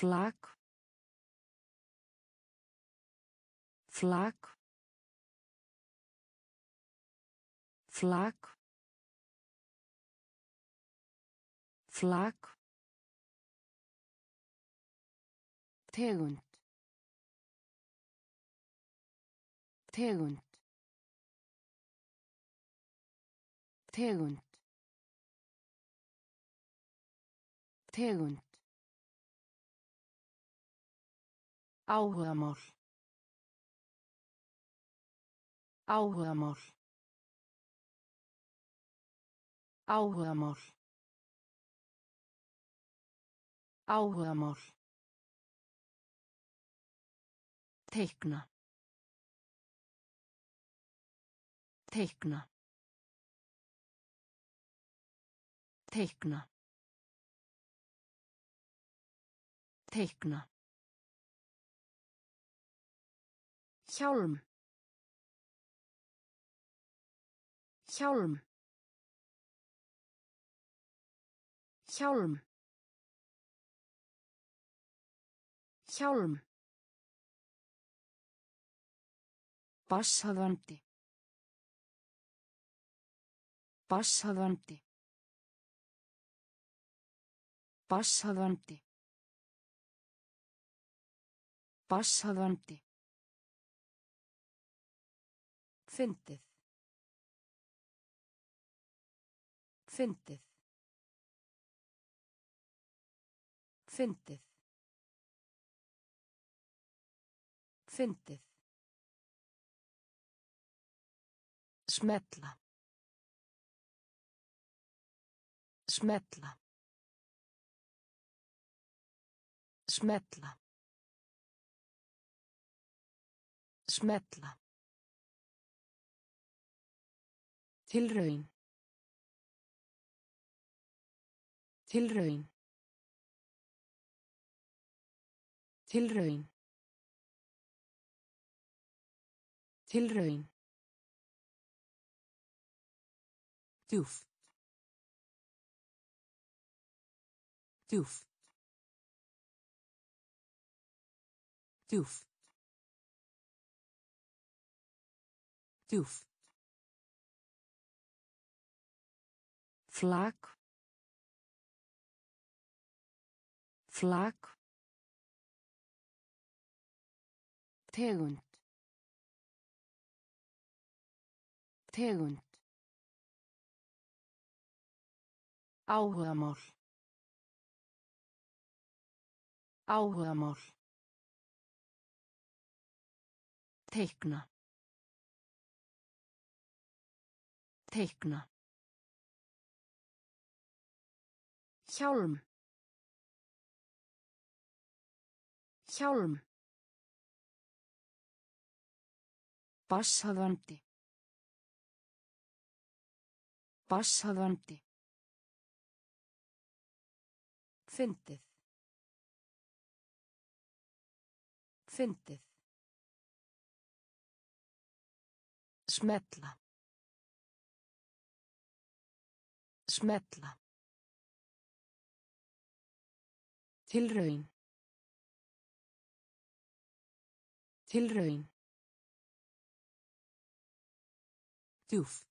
Flak. Flak. Flak. Flak. Tegund. Tegund. Tegund. Tegund. Áhugamál. Áhugamál. Áhugamál. Áhugamál. Teikna. Teikna. Teikna. Teikna. Hjálm. Hjálm. Hjálm. Hjálm. Basshafandi. Basshafandi. Basshafandi. Basshafandi. Fyndið. Fyndið. Fyndið. Fyndið. Smetla. Smetla. Smetla. Smetla. Tilraun. Tilraun. Tilraun. Tilraun. Djúft. Djúft. Djúft. Djúft. Flak. Flak. Tegund. Tegund. Áhugamál. Áhugamál. Teikna. Teikna. Hjálm. Hjálm. Basshafandi. Basshafandi. Fyndið. Fyndið. Smetla. Smetla. Tilraun. Tilraun. Djúft.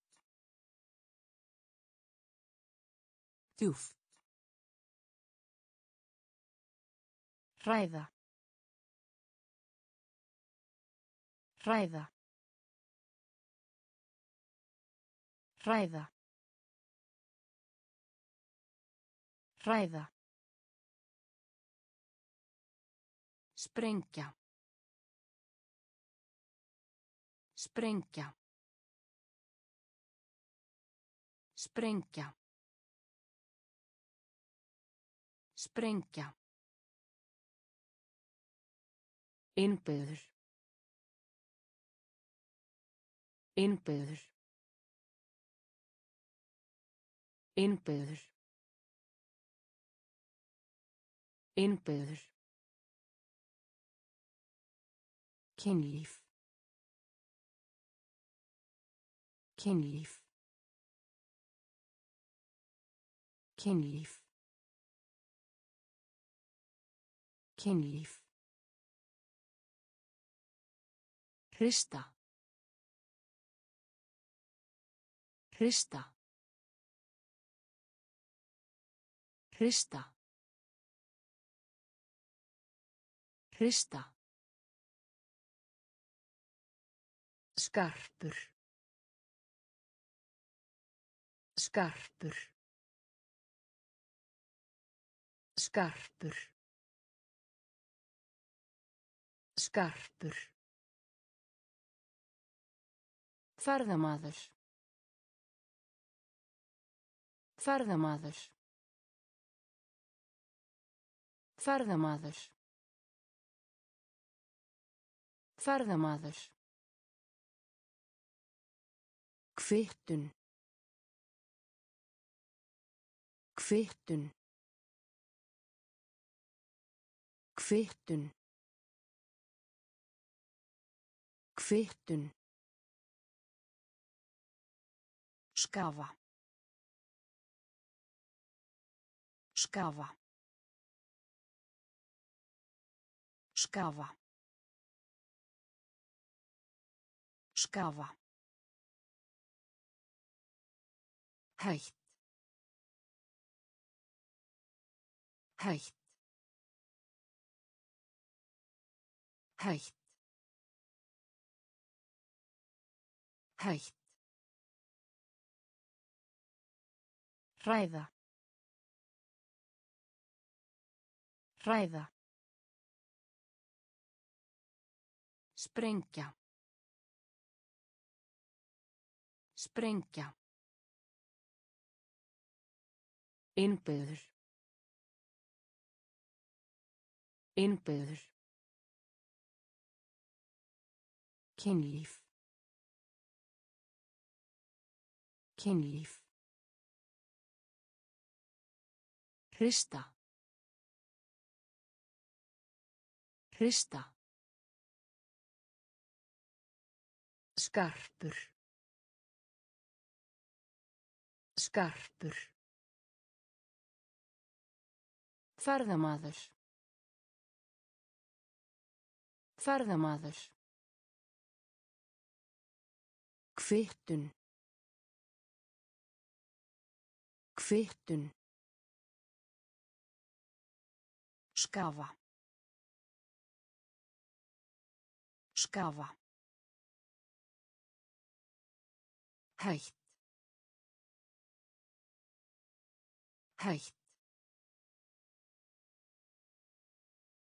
Djúft. Ræða. Ræða. Ræða. Ræða. Sprengja. Sprengja. Sprengja. Sprengja. Innbyður. Innbyður. Innbyður. Innbyður. Kynlíf. Kynlíf. Kynlíf. Kynlíf. Hrista. Hrista. Hrista. Hrista. Skarpur. Skarpur. Skarpur. Skarpur. Ferðamaður. Ferðamaður. Ferðamaður. Ferðamaður. Kvittun. Kvittun. Kvittun. Kvittun. Skafa. Skafa. Skafa. Skafa. Hætt. Hætt. Hætt. Hætt. Hræða. Hræða. Sprengja. Sprengja. Innbyður. Innbyður. Kynlíf. Kynlíf. Hrista. Hrista. Skarpur. Skarpur. Ferðamaður. Ferðamaður. Kvittun. Kvittun. Skafa. Skafa. Hætt. Hætt.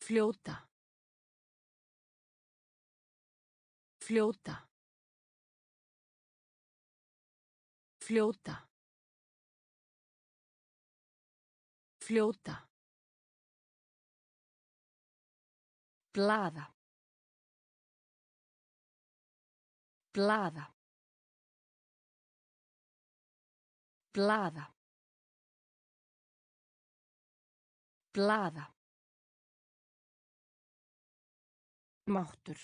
Fljóta. Fljóta. Fljóta. Fljóta. Blaða. Blaða. Blaða. Blaða. Máttur.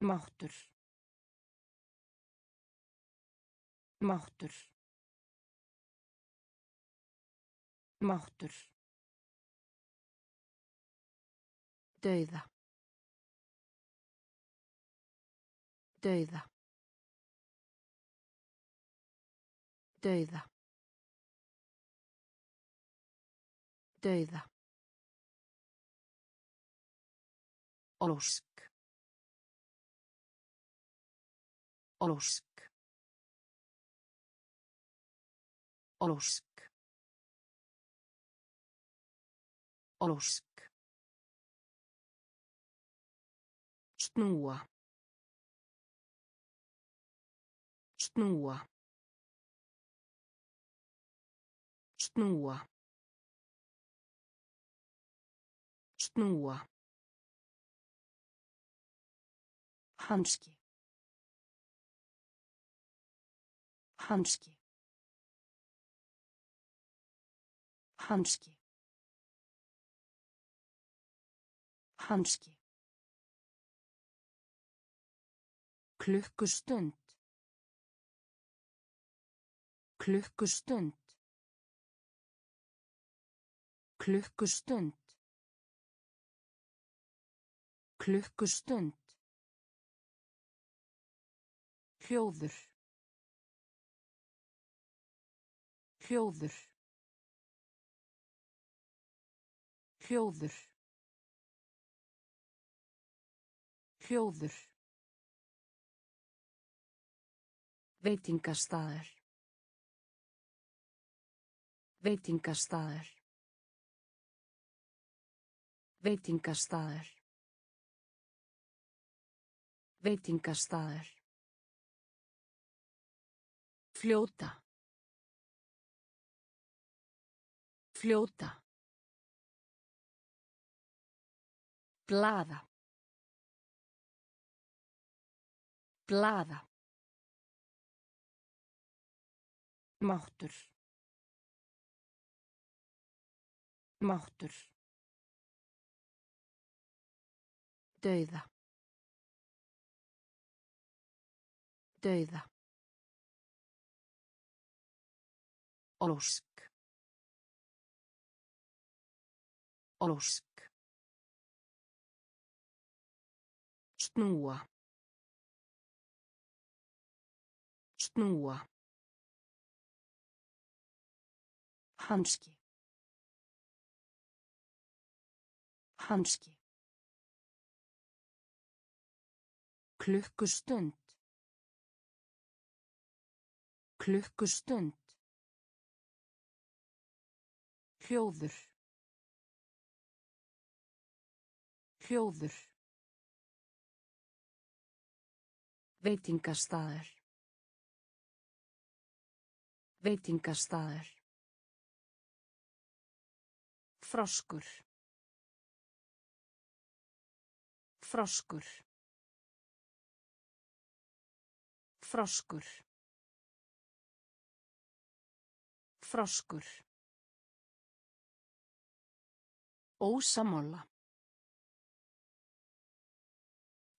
Máttur. Máttur. Máttur. Dauða. Dauða. Dauða. Dauða. Ósk. Ósk. Ósk. Ósk. Snúa. Snúa. Snúa. Snúa. Hanski. Hanski. Hanski. Hanski. Klukkustund. Klukkustund. Klukkustund. Klukkustund. Hljóður. Hljóður. Hljóður. Hljóður. Veitingastaður. Veitingastaður. Veitingastaður. Veitingastaður. Fljóta. Fljóta. Glaða. Glaða. Máttur. Máttur. Dauða. Dauða. Ósk. Ósk. Snúa. Snúa. Hanski. Hanski. Klukkustund. Klukkustund. Hljóður. Hljóður. Veitingastaður. Veitingastaður. Froskur. Froskur. Froskur. Froskur. Ósamála.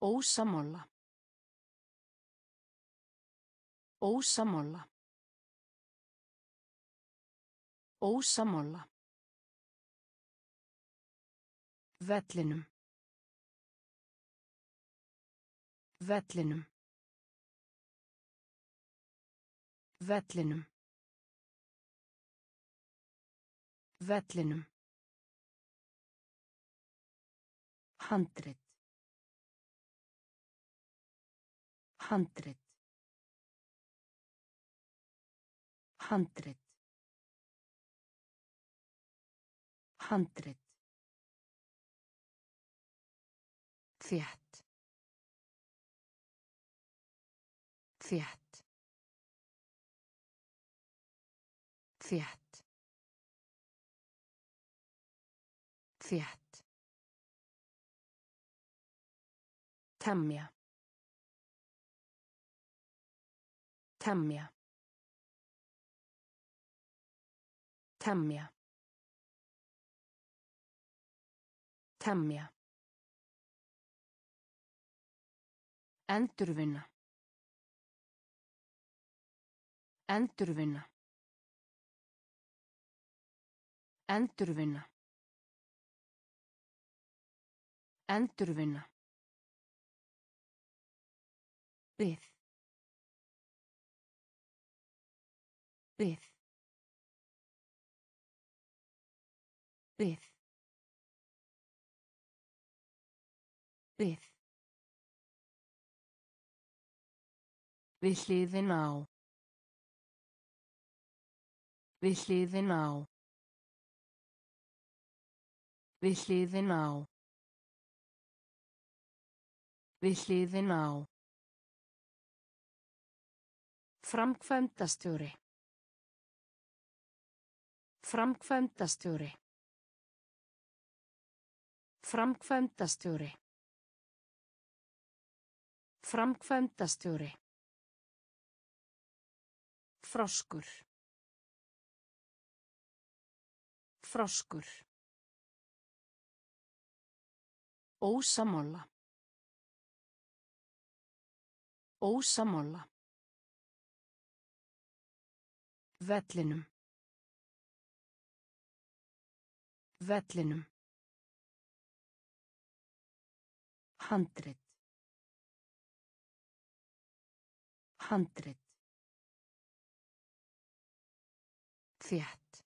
Ósamála. Ósamála. Ósamála. Vellinum. Vellinum. Vellinum. Vellinum. Handrit. Handrit. Handrit. Handrit. Þétt. Þétt. Þétt. Þétt. Temja. Temja. Temja. Temja. Endurvinna. Endurvinna. Endurvinna. Endurvinna. Við. Við. Við. Við. Við hliðin á. Við hliðin á. Við hliðin á. Við hliðin á. Framkvæmdastjóri. Framkvæmdastjóri. Framkvæmdastjóri. Framkvæmdastjóri. Froskur. Froskur. Ósamála. Ósamála. Vellinum. Vellinum. Handrit. Handrit. Þétt.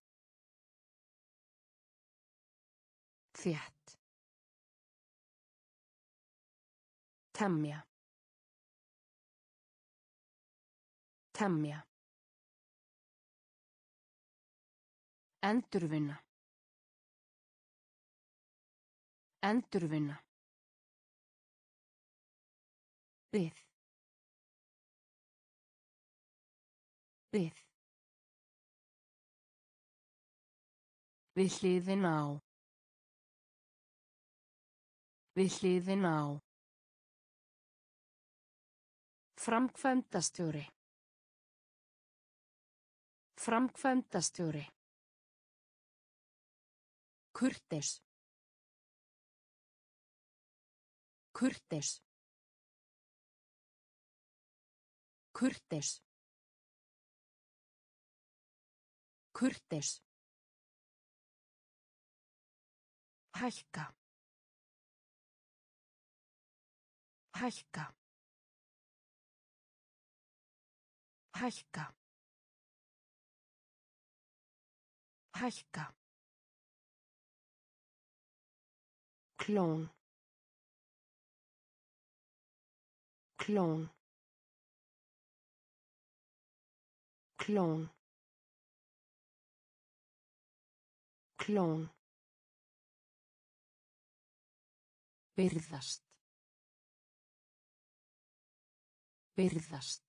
Þétt. Temja. Temja. Endurvinna. Endurvinna. Við. Við. Við hliðin á. Við hliðin á. Framkvæmdastjóri. Framkvæmdastjóri. Kurteis. Kurteis. Kurteis. Kurteis. Hækka. Hækka. Hækka. Hækka. Klón. Klón. Klón. Klón. Byrðast. Byrðast.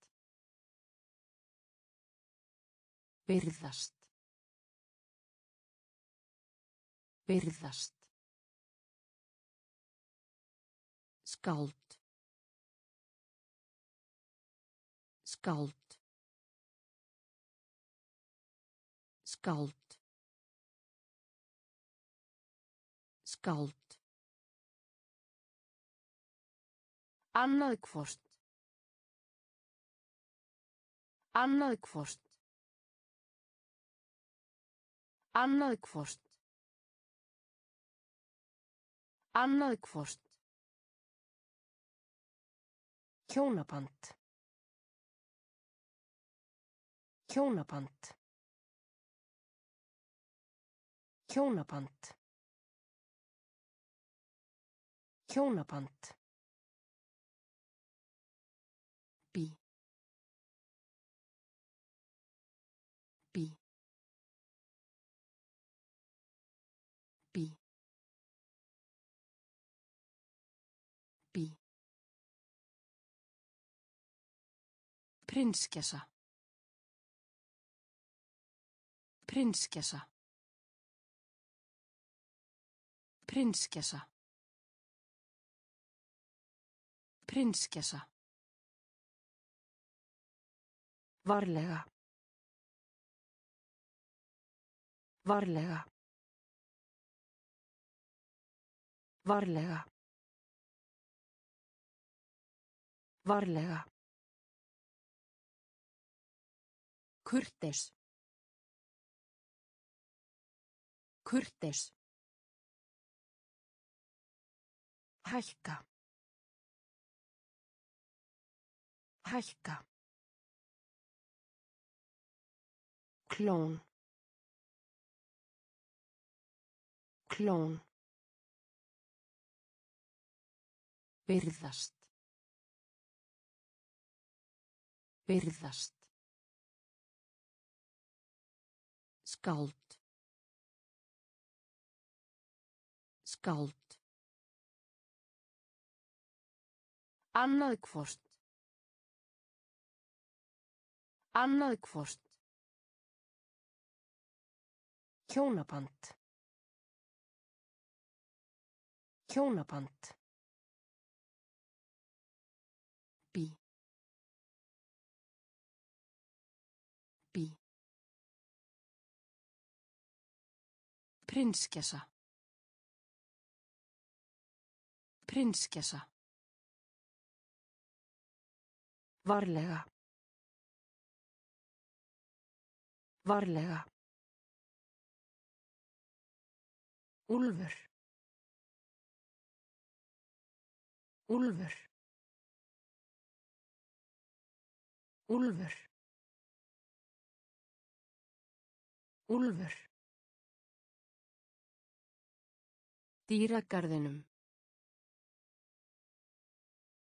Byrðast. Byrðast. Skáld. Skáld. Skáld. Skáld. Annað hvort. Annað hvort. Annað hvort. Annað hvort. Hjónaband. Hjónaband. Hjónaband. Hjónaband. Prinskessa. Prinskessa. Prinskessa. Prinskessa. Varlega. Varlega. Varlega. Varlega. Kurteis. Kurteis. Hækka. Hækka. Klón. Klón. Byrðast. Byrðast. Skáld. Skáld. Annað hvort. Annað hvort. Hjónaband. Hjónaband. Prinskessa. Prinskessa. Varlega. Varlega. Úlfur. Úlfur. Úlfur. Úlfur. Dýragarðinum.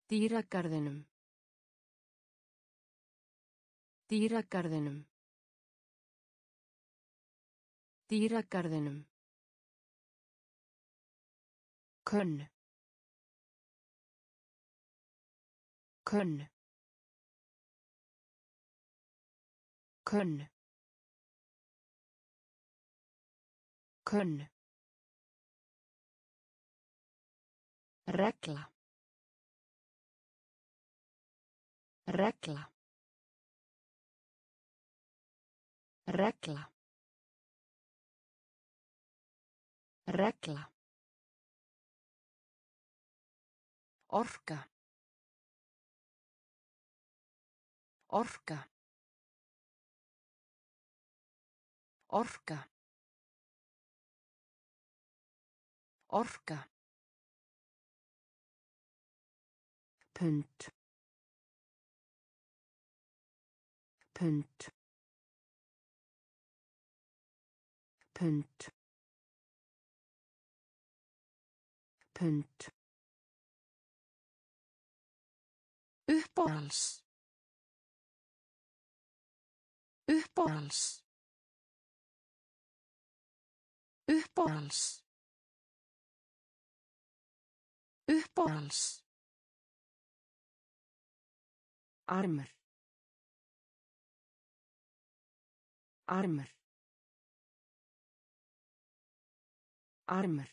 Dýragarðinum. Dýragarðinum. Dýragarðinum. Könn. Könn. Könn. Könn. Regla. Regla. Regla. Regla. Orka. Orka. Orka. Orka. Punt. Punt. Punt. Punt. Uppáhalds. Uppáhalds. Uppáhalds. Uppáhalds. Armur. Armur. Armur.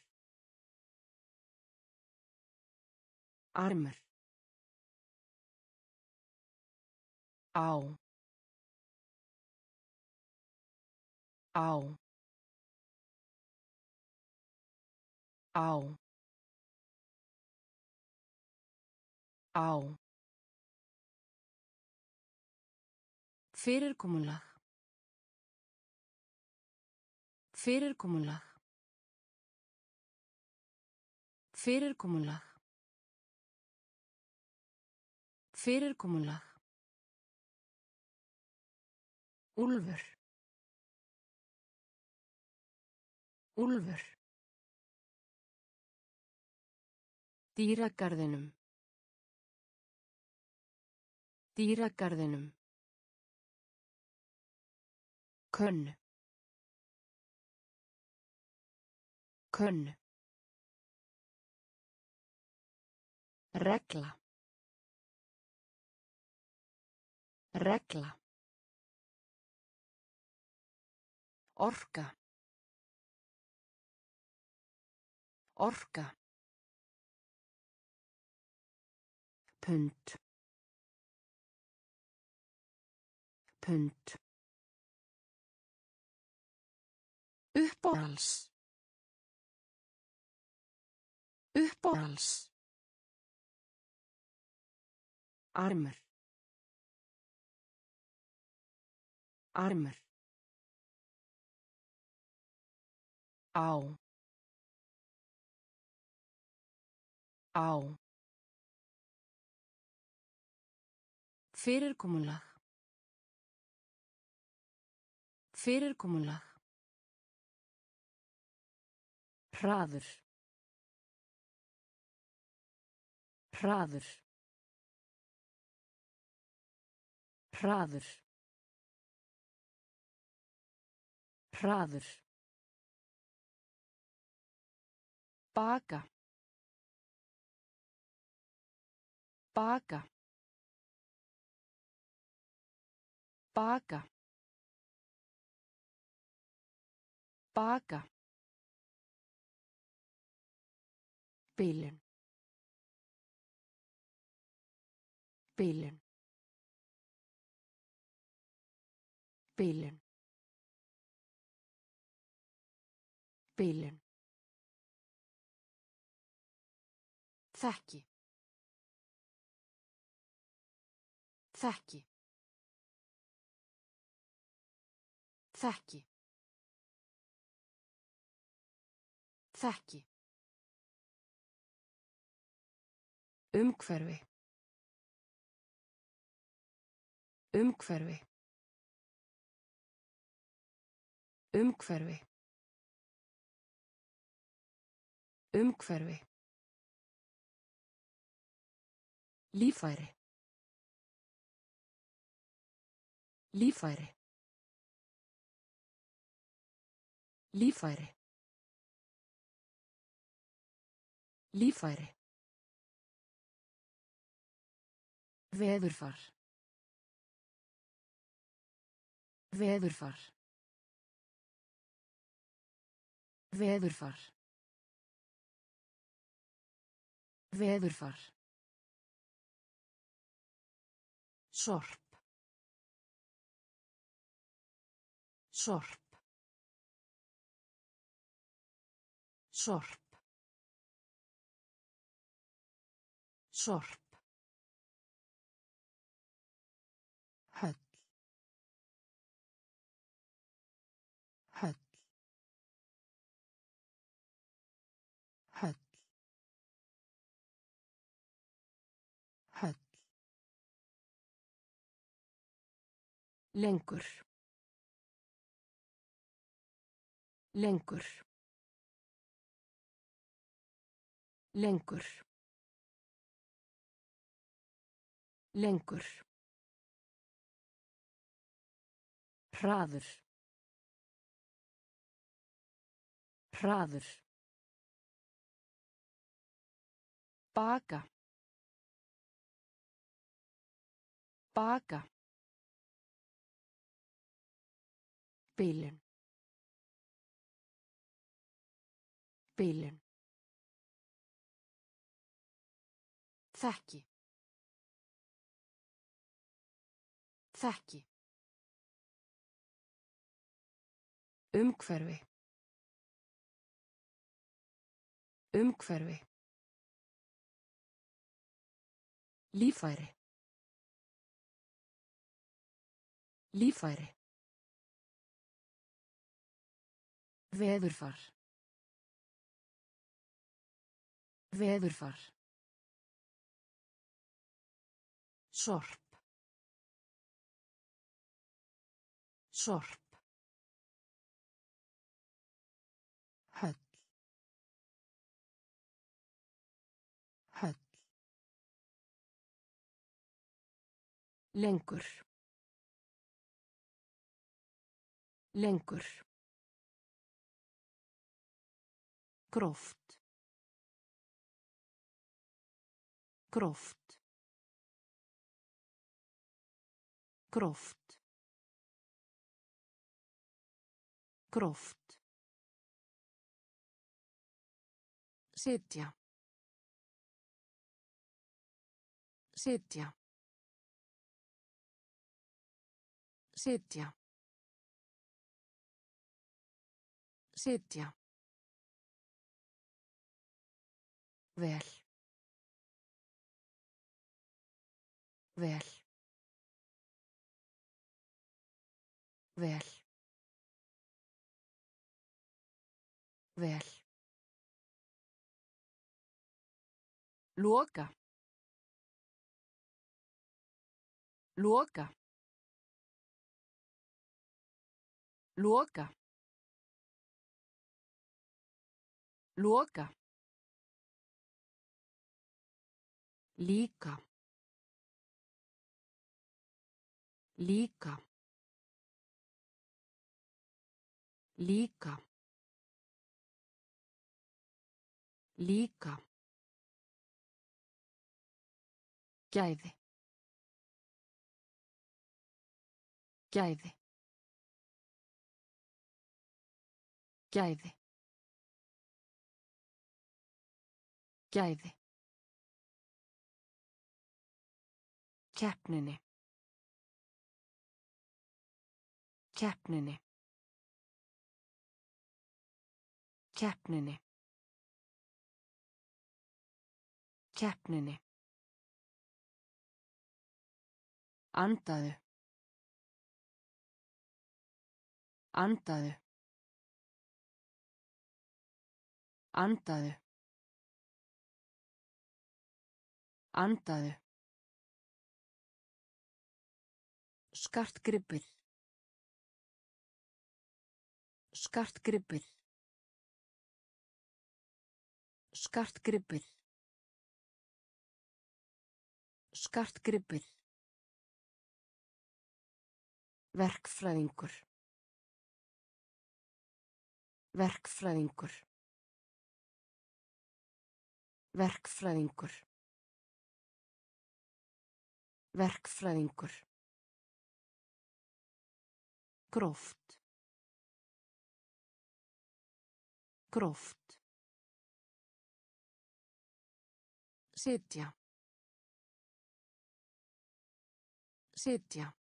Armur. Á. Á. Á. Á. Fyrirkomulag. Fyrirkomulag. Fyrirkomulag. Fyrirkomulag. Úlfur. Úlfur. Dýragarðinum. Dýragarðinum. Könn. Könn. Regla. Regla. Orka. Orka. Punt. Punt. Uppáhalds. Uppáhalds. Armur. Armur. Á. Á. Fyrirkomulag. Fyrirkomulag. Hraður. Hraður. Hraður. Hraður. Baka. Baka. Baka. Baka. Bilun. Bilun. Bilun. Bilun. Þekki. Þekki. Þekki. Þekki. Umhverfi. Umhverfi. Umhverfi. Umhverfi. Lífæri. Lífæri. Lífæri. Lífæri. Veðurfar. Veðurfar. Veðurfar. Veðurfar. Sorp. Sorp. Sorp. Sorp. Lengur. Lengur. Lengur. Lengur. Hraður. Hraður. Baka. Baka Bilun. Bilun. Þekki. Þekki. Umhverfi. Umhverfi. Lífæri. Lífæri. Veðurfar. Veðurfar. Sorp. Sorp. lengur lengur gróft gróft gróft gróft Sitja. Sitja. Sitja. Sitja. Vel. Vel. Vel. Vel. Loka. Loka. Loka. Loka. Líka. Líka. Líka. Líka. Gæði. Gæði. Gæði. Gæði. Keppninni. Keppninni. Keppninni. Keppninni. Andaðu. Andaðu. Andaðu. Andaðu. Skartgripir. Skartgripir. Skartgripir. Skartgripir. Verkfræðingur. Verkfræðingur. Verkfræðingur. Verkfræðingur. Gróft. Gróft. Sitja. Sitja.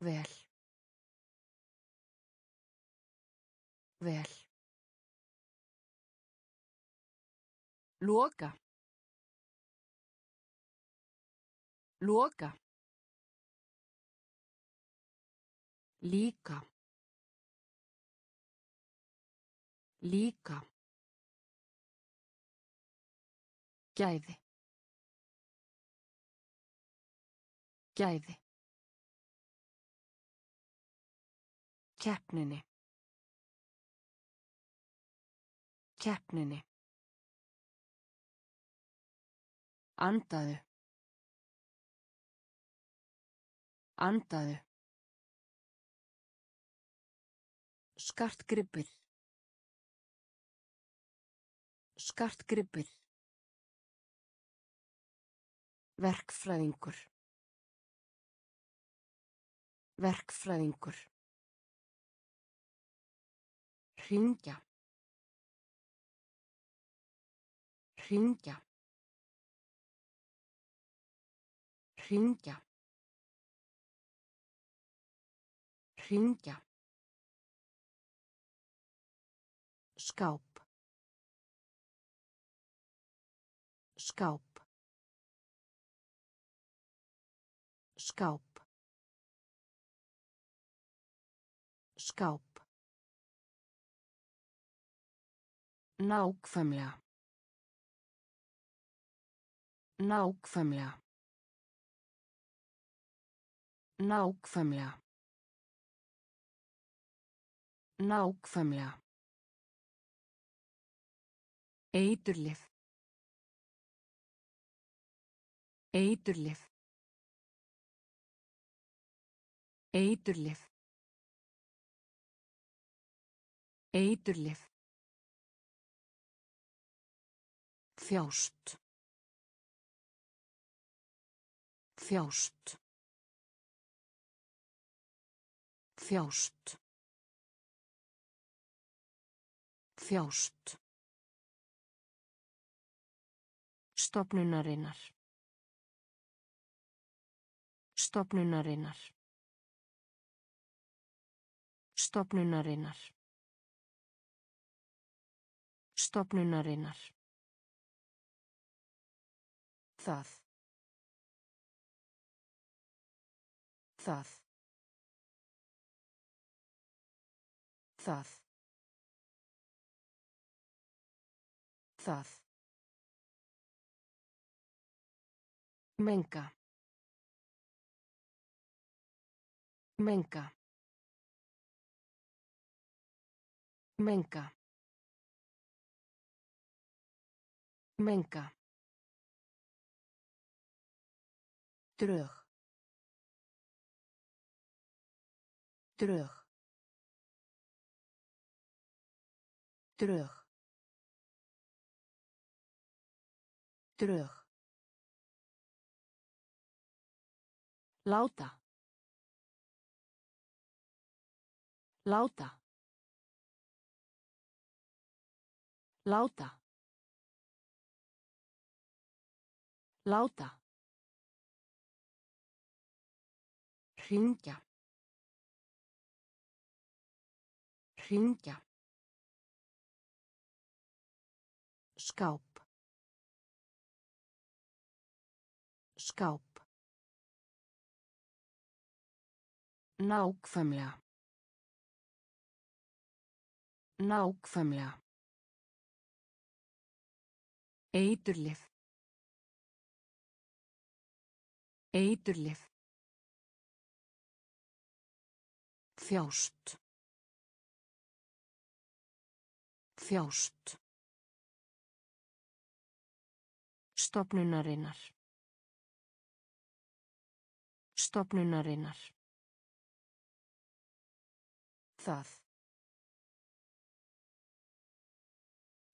Vel. Vel. Loka. Loka. Líka. Líka. Gæði. Gæði. Keppninni. Keppninni. Andaðu. Andaðu. Skartgripir. Skartgripir. Verkfræðingur. Verkfræðingur. Hringja. Hringja. Hringja. Hringja. Skáp. Skáp. Skáp. Skáp. Nákvæmlega. Nákvæmlega. Nákvæmlega. Nákvæmlega. Eiturlif. Eiturlif. Eiturlif. Eiturlif. Þjást. Þjást. Þjást. Þjást. Stopnunarinnar. Stopnunarinnar. Stopnunarinnar. Stopnunarinnar. Það. Það. Það. Það. Menga. Menga. Menga. Menga. Drög. Drög. Drög. Drög. Láta. Láta. Láta. Láta. Hringja. Hringja. Skáp. Skáp. Nákvæmlega. Nákvæmlega. Eiturlif. Eiturlif. Þjást. Þjást. Stopnunarinnar. Stopnunarinnar. Það.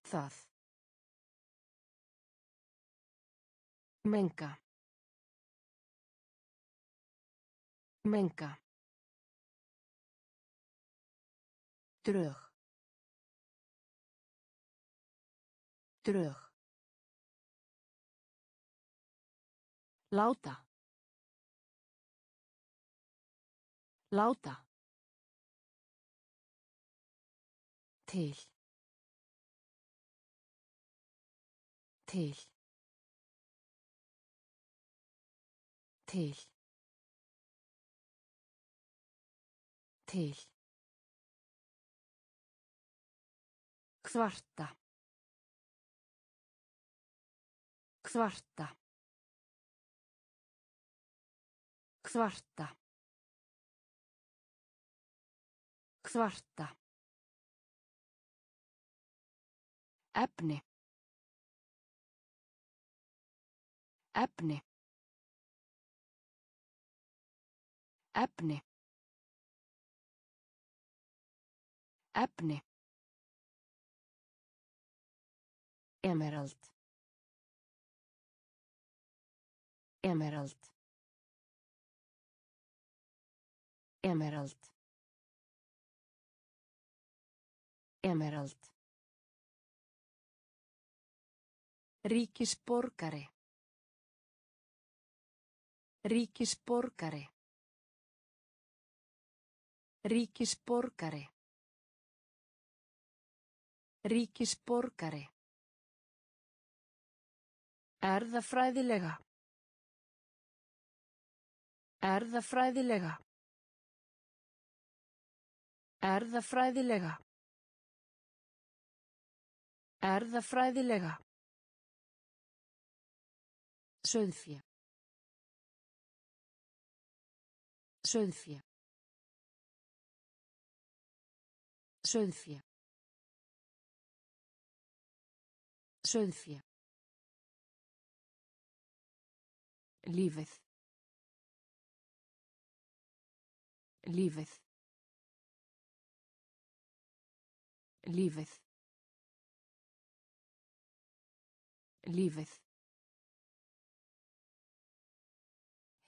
Það. Menga. Menga. Drög. Drög. Láta. Láta. Til. Til. Til. Til. Kvarta. Kvarta. Kvarta. Kvarta. Efni. Efni. Efni. Efni. Emerald. Emerald. Emerald. Emerald. Ríkisborgari. Ríkisborgari. Ríkisborgari. Ríkisborgari. Erðafræðilega. Erðafræðilega. Erðafræðilega. Erðafræðilega. Sauðfé. Sauðfé. Sauðfé. Sauðfé. Lífið. Lífið. Lífið. Lífið.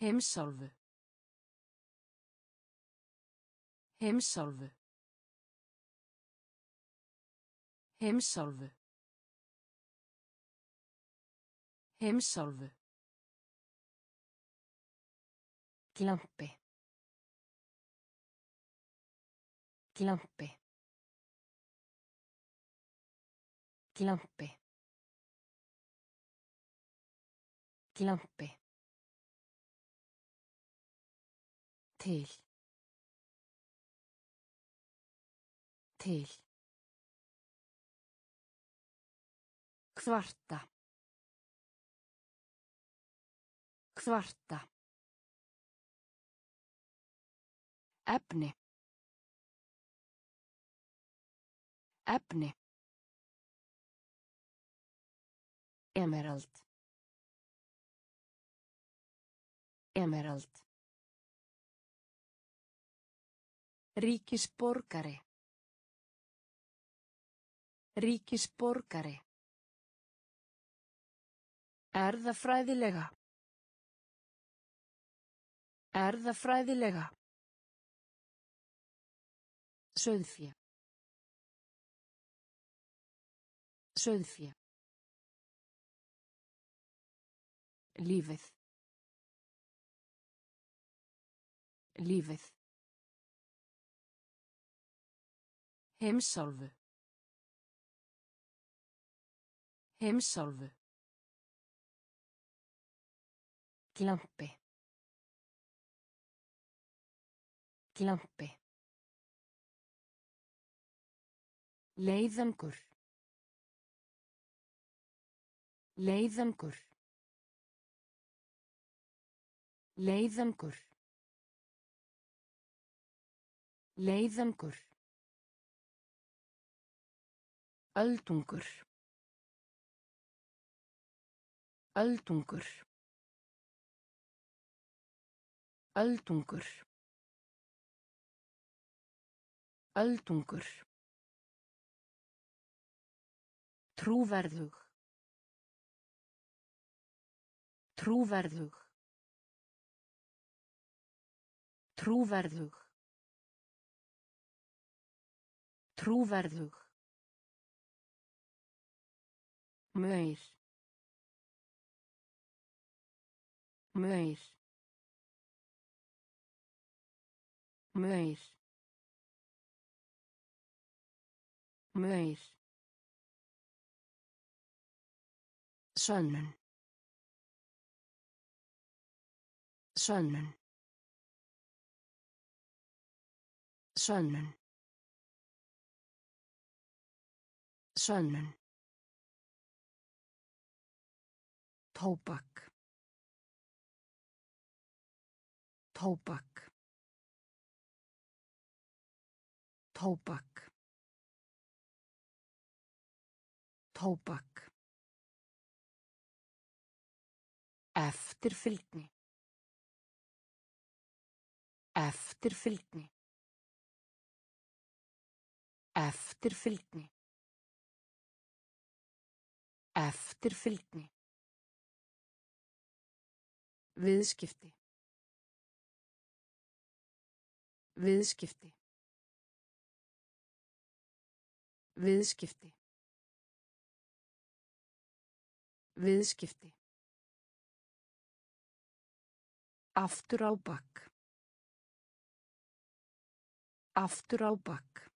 Heimsálfu. Heimsálfu. Heimsálfu. Heimsálfu. Glampi. Glampi. Glampi. Glampi. Til. Til. Kvarta. Kvarta. Efni. Efni. Emerald. Emerald. Ríkisborgari. Ríkisborgari. Erðafræðilega. Erðafræðilega. Sauðfé. Sauðfé. Lífið. Lífið. Heimsálfu. Heimsálfu. Glampi. Glampi. Leiðangur. Leiðangur. Leiðangur. Leiðangur. Öldungur. Öldungur. Öldungur. Öldungur. Trúverðug. Trúverðug. Trúverðug. Trúverðug. Maur. Maur. Maur. Maur. Sönnun. Sönnun. Sönnun. Sönnun. Tóbak. Tóbak. Tóbak. Tóbak. Eftirfylgni. Eftirfylgni. Eftirfylgni. Eftirfylgni. Viðskipti. Viðskipti. Viðskipti. Viðskipti. Aftur á bakk. Aftur á bakk.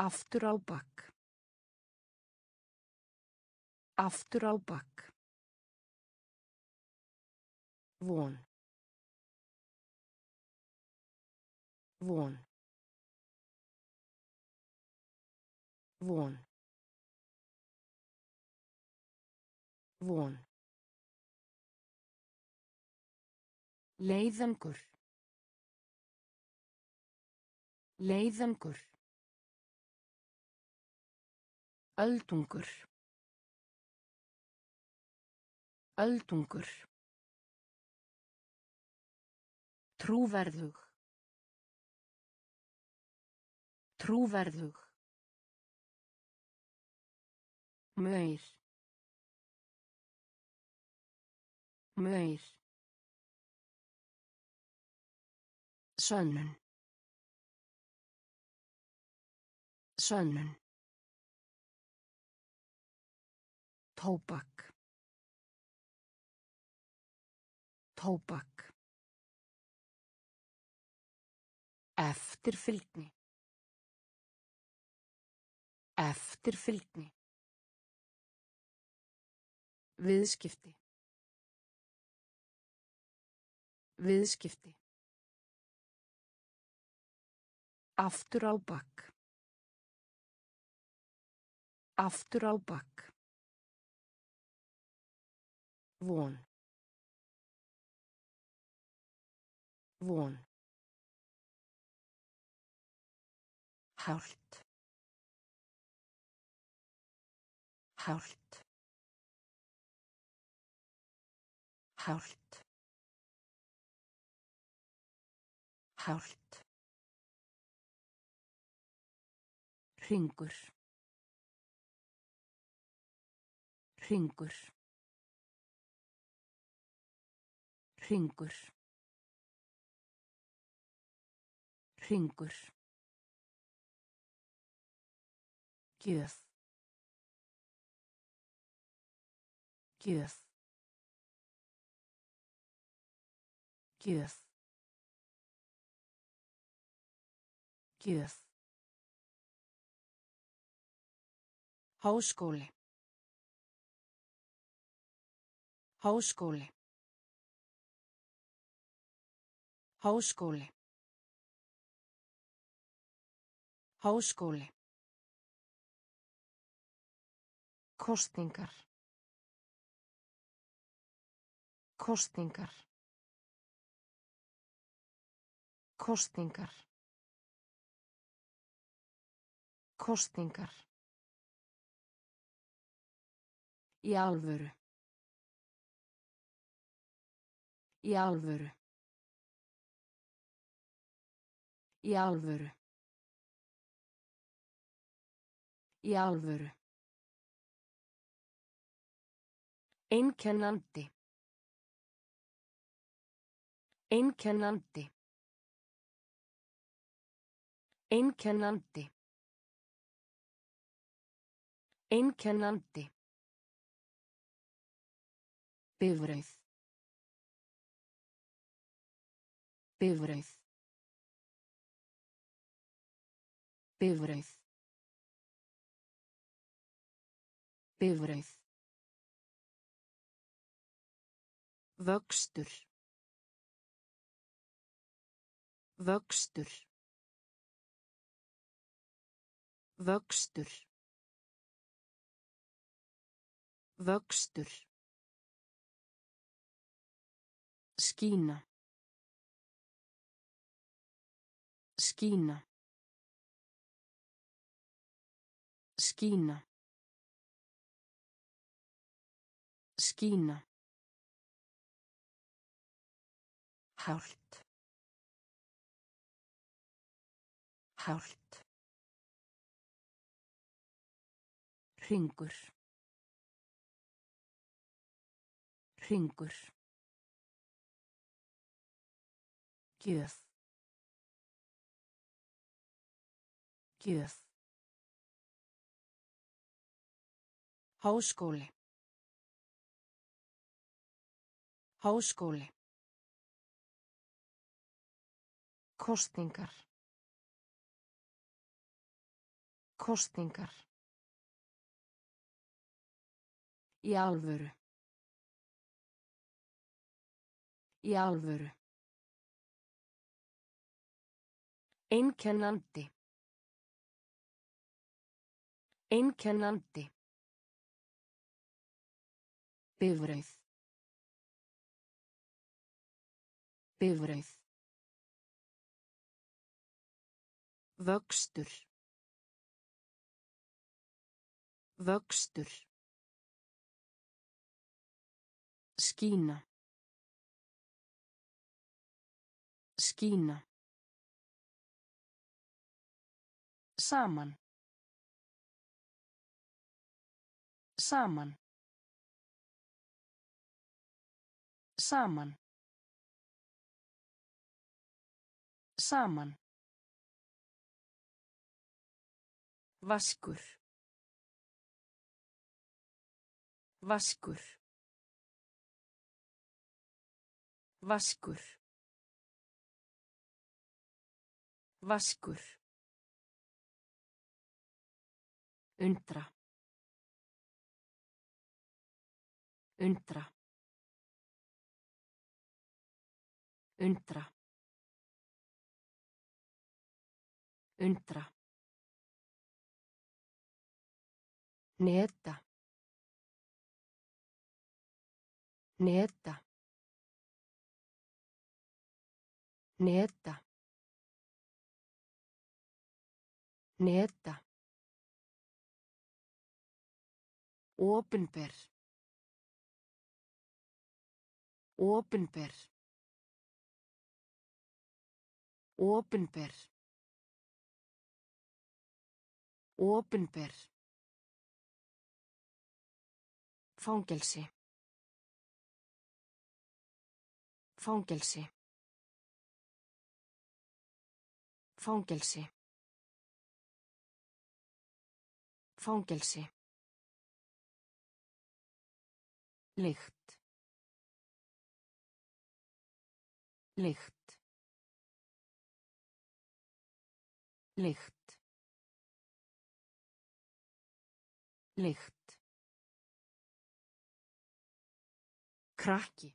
Aftur á bakk. Aftur á bakk. Von. Von. Von. Von. Leiðangur. Leiðangur. Öldungur. Öldungur. Trúverðug. Trúverðug. Maur. Maur. Sönnun. Sönnun. Tóbak. Tóbak. Eftirfylgni. Eftirfylgni. Viðskipti. Viðskipti. Aftur á bakk. Aftur á bakk. Von. Von. Hált. Hált. Hált. Hált. Hringur. Hringur. Hringur. Hringur. Gjöf. Gjöf. Gjöf. Gjöf. Háskóli. Háskóli. Háskóli. Háskóli. Kostingar. Kostingar. Kostingar. Kostingar. Í alvöru. Í alvöru. Í alvöru. Í alvöru. Einkennandi. Einkennandi. Einkennandi. Einkennandi. Bifreið. Bifreið. Bifreið. Bifreið. Vöxtur. Vöxtur. Vöxtur. Vöxtur. Skína. Skína. Skína. Skína. Hált. Hált. Hringur. Hringur. Gjöf. Gjöf. Háskóli. Háskóli. Kostingar. Kostingar. Í alvöru. Í alvöru. Einkennandi. Einkennandi. Bifreið. Bifreið. Vöxtur. Vöxtur. Skína. Skína. Saman. Saman. Saman. Saman. Vaskur. Vaskur. Vaskur. Vaskur. Undra. Undra. Undra. Undra. Neta. Neta. Neta. Neta. Opinber. Opinber. Opinber. Opinber. Fangelsi. Fangelsi. Fangelsi. Fangelsi. Lykt. Lykt. Lykt. Lykt. Krakki.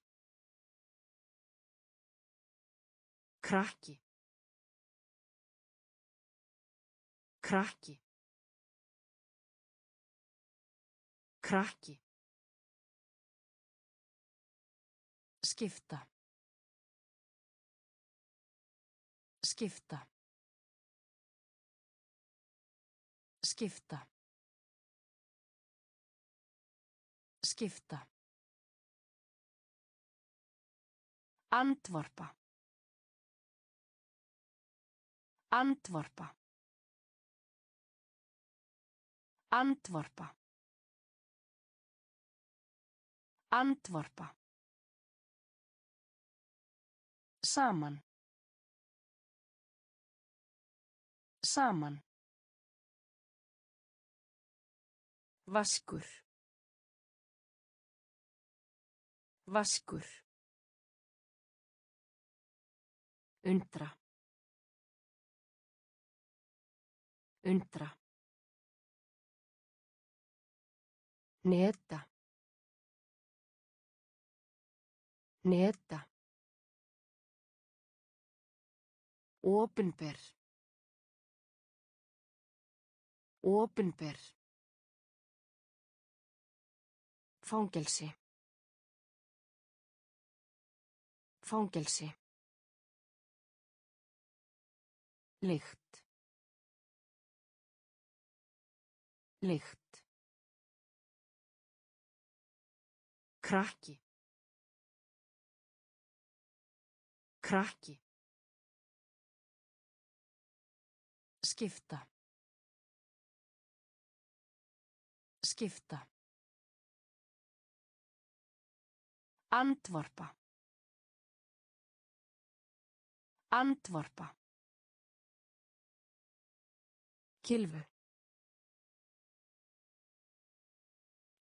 Krakki. Krakki. Krakki. Skipta. Skipta. Skipta. Skipta. Andvarpa. Andvarpa. Andvarpa. Andvarpa. Saman. Saman. Vaskur. Vaskur. Undra. Undra. Neta. Neta. Opinber. Opinber. Fangelsi. Fangelsi. Lykt. Lykt. Krakki. Krakki. Skipta. Skipta. Andvarpa. Andvarpa. Kilfu.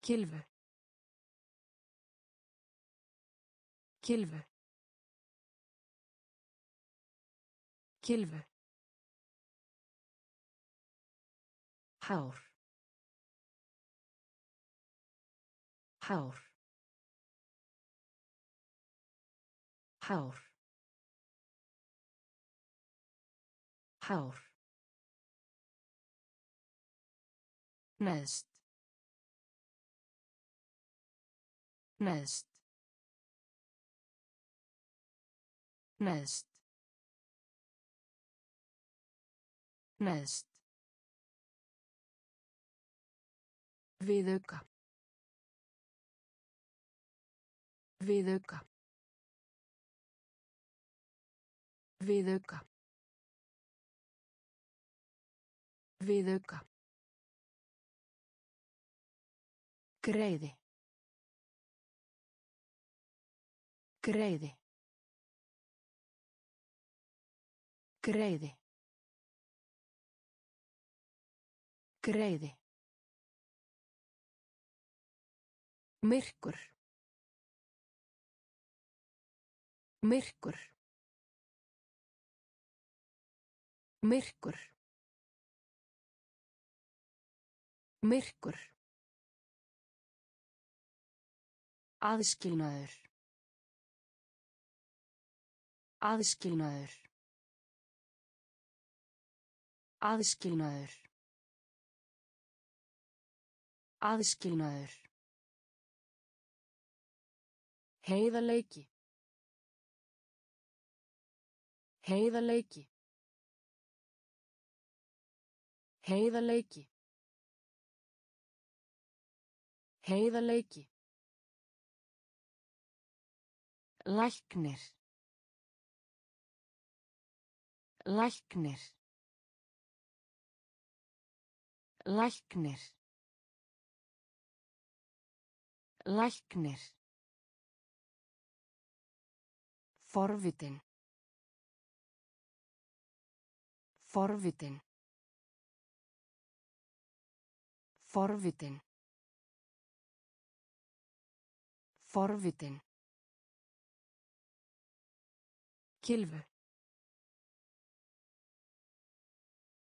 Kilfu. Kilfu. Kilfu. Hár. Hár. Hár. Hár. Neðst. Neðst. Neðst. Neðst. Viðauka. Viðauka. Viðauka. Viðauka. Greiði. Greiði. Greiði. Greiði. Myrkur. Myrkur. Myrkur. Myrkur. Aðskilnaður. Aðskilnaður. Aðskilnaður. Aðskilnaður. Heiðarleiki. Heiðarleiki. Heiðarleiki. Heiðarleiki. Læknir. Læknir. Læknir. Læknir. Forvitin. Forvitin. Forvitin. Forvitin. Kilfu.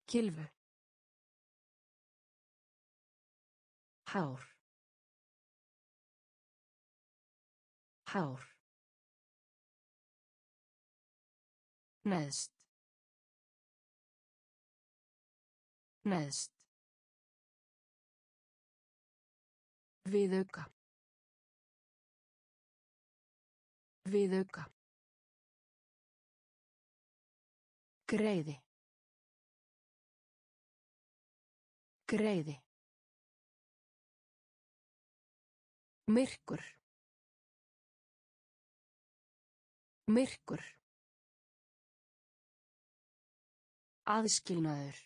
Kilfu. Hár. Hár. Neðst. Neðst. Viðauka. Viðauka. Greiði. Greiði. Myrkur. Myrkur. Aðskilnaður.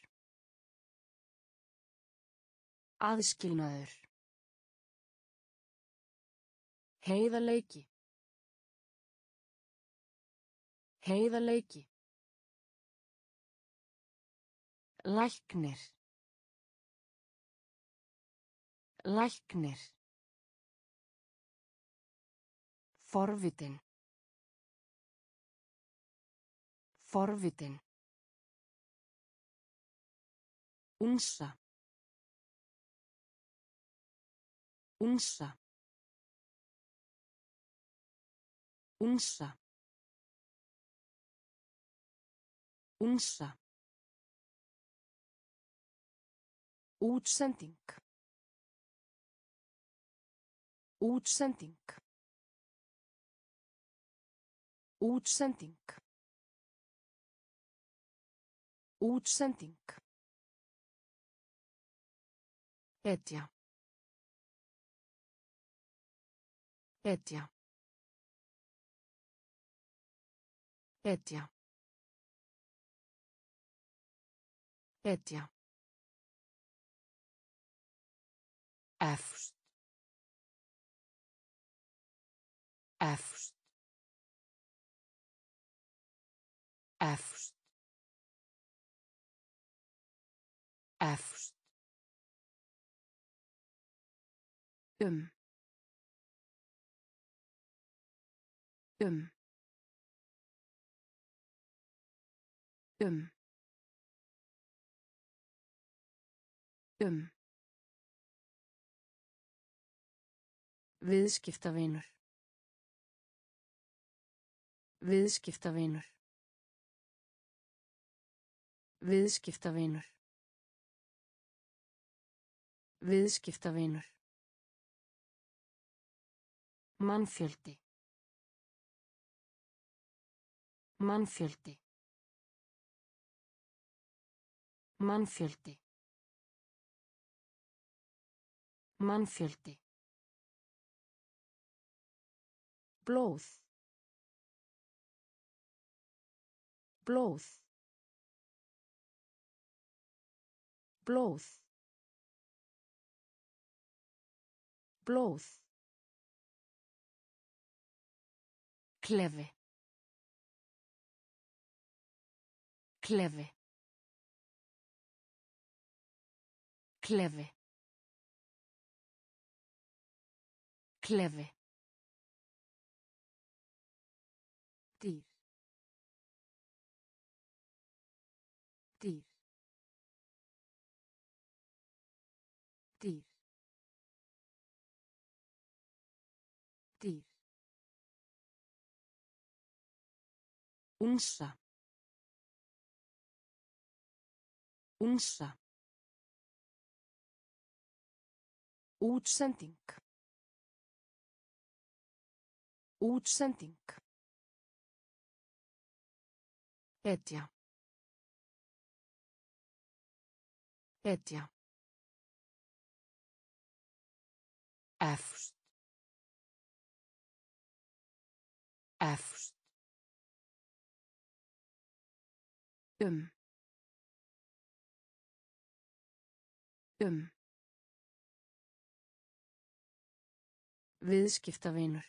Aðskilnaður. Heiðarleiki. Heiðarleiki. Læknir. Læknir. Forvitin. Forvitin. Unsa. Unsa. Unsa. Unsa. Útsending. Útsending. Útsending. Útsending. Etja. Etja. Etja. Etja. Efst. Efst. Efst. Efst. Um. Um. Um. Um. Viðskiptavinur. Viðskiptavinur. Viðskiptavinur. Viðskiptavinur. Mannfjöldi. Mannfjöldi. Mannfjöldi. Mannfjöldi. Blóð. Blóð. Blóð. Blóð. Klefi. Klefi. Klefi. Klefi. Unsa. Unsa. Útsending. Útsending. Etja. Etja. Efst. Efst. Um. Um. Viðskiptavinur.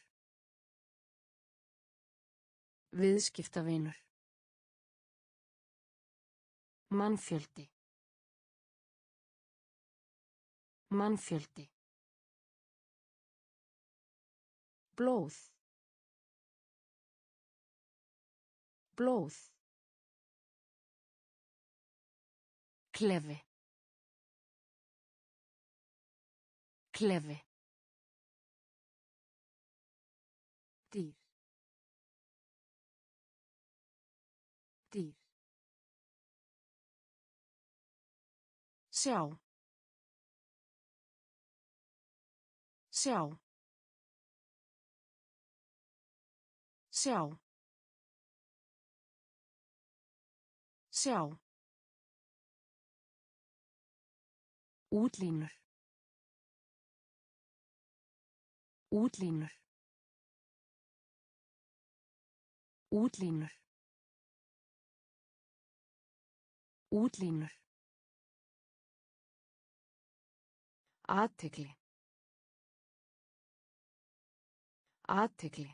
Viðskiptavinur. Mannfjöldi. Mannfjöldi. Blóð. Blóð. Klefi. Klefi. Dýr. Dýr. Sjá. Sjá. Sjá. Sjá. Útlínur. Útlínur. Útlínur. Útlínur. Athygli. Athygli.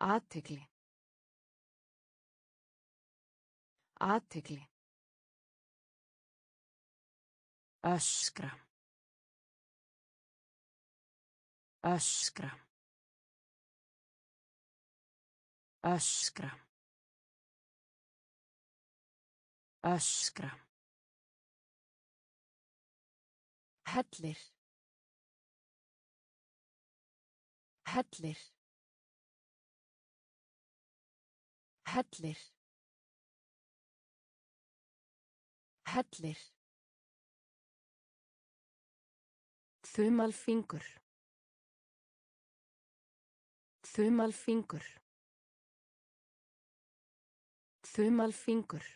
Athygli. Athygli. Öskra. Öskra. Öskra. Öskra. Hellir. Hellir. Hellir. Hellir. Þumalfingur. Þumalfingur. Þumalfingur.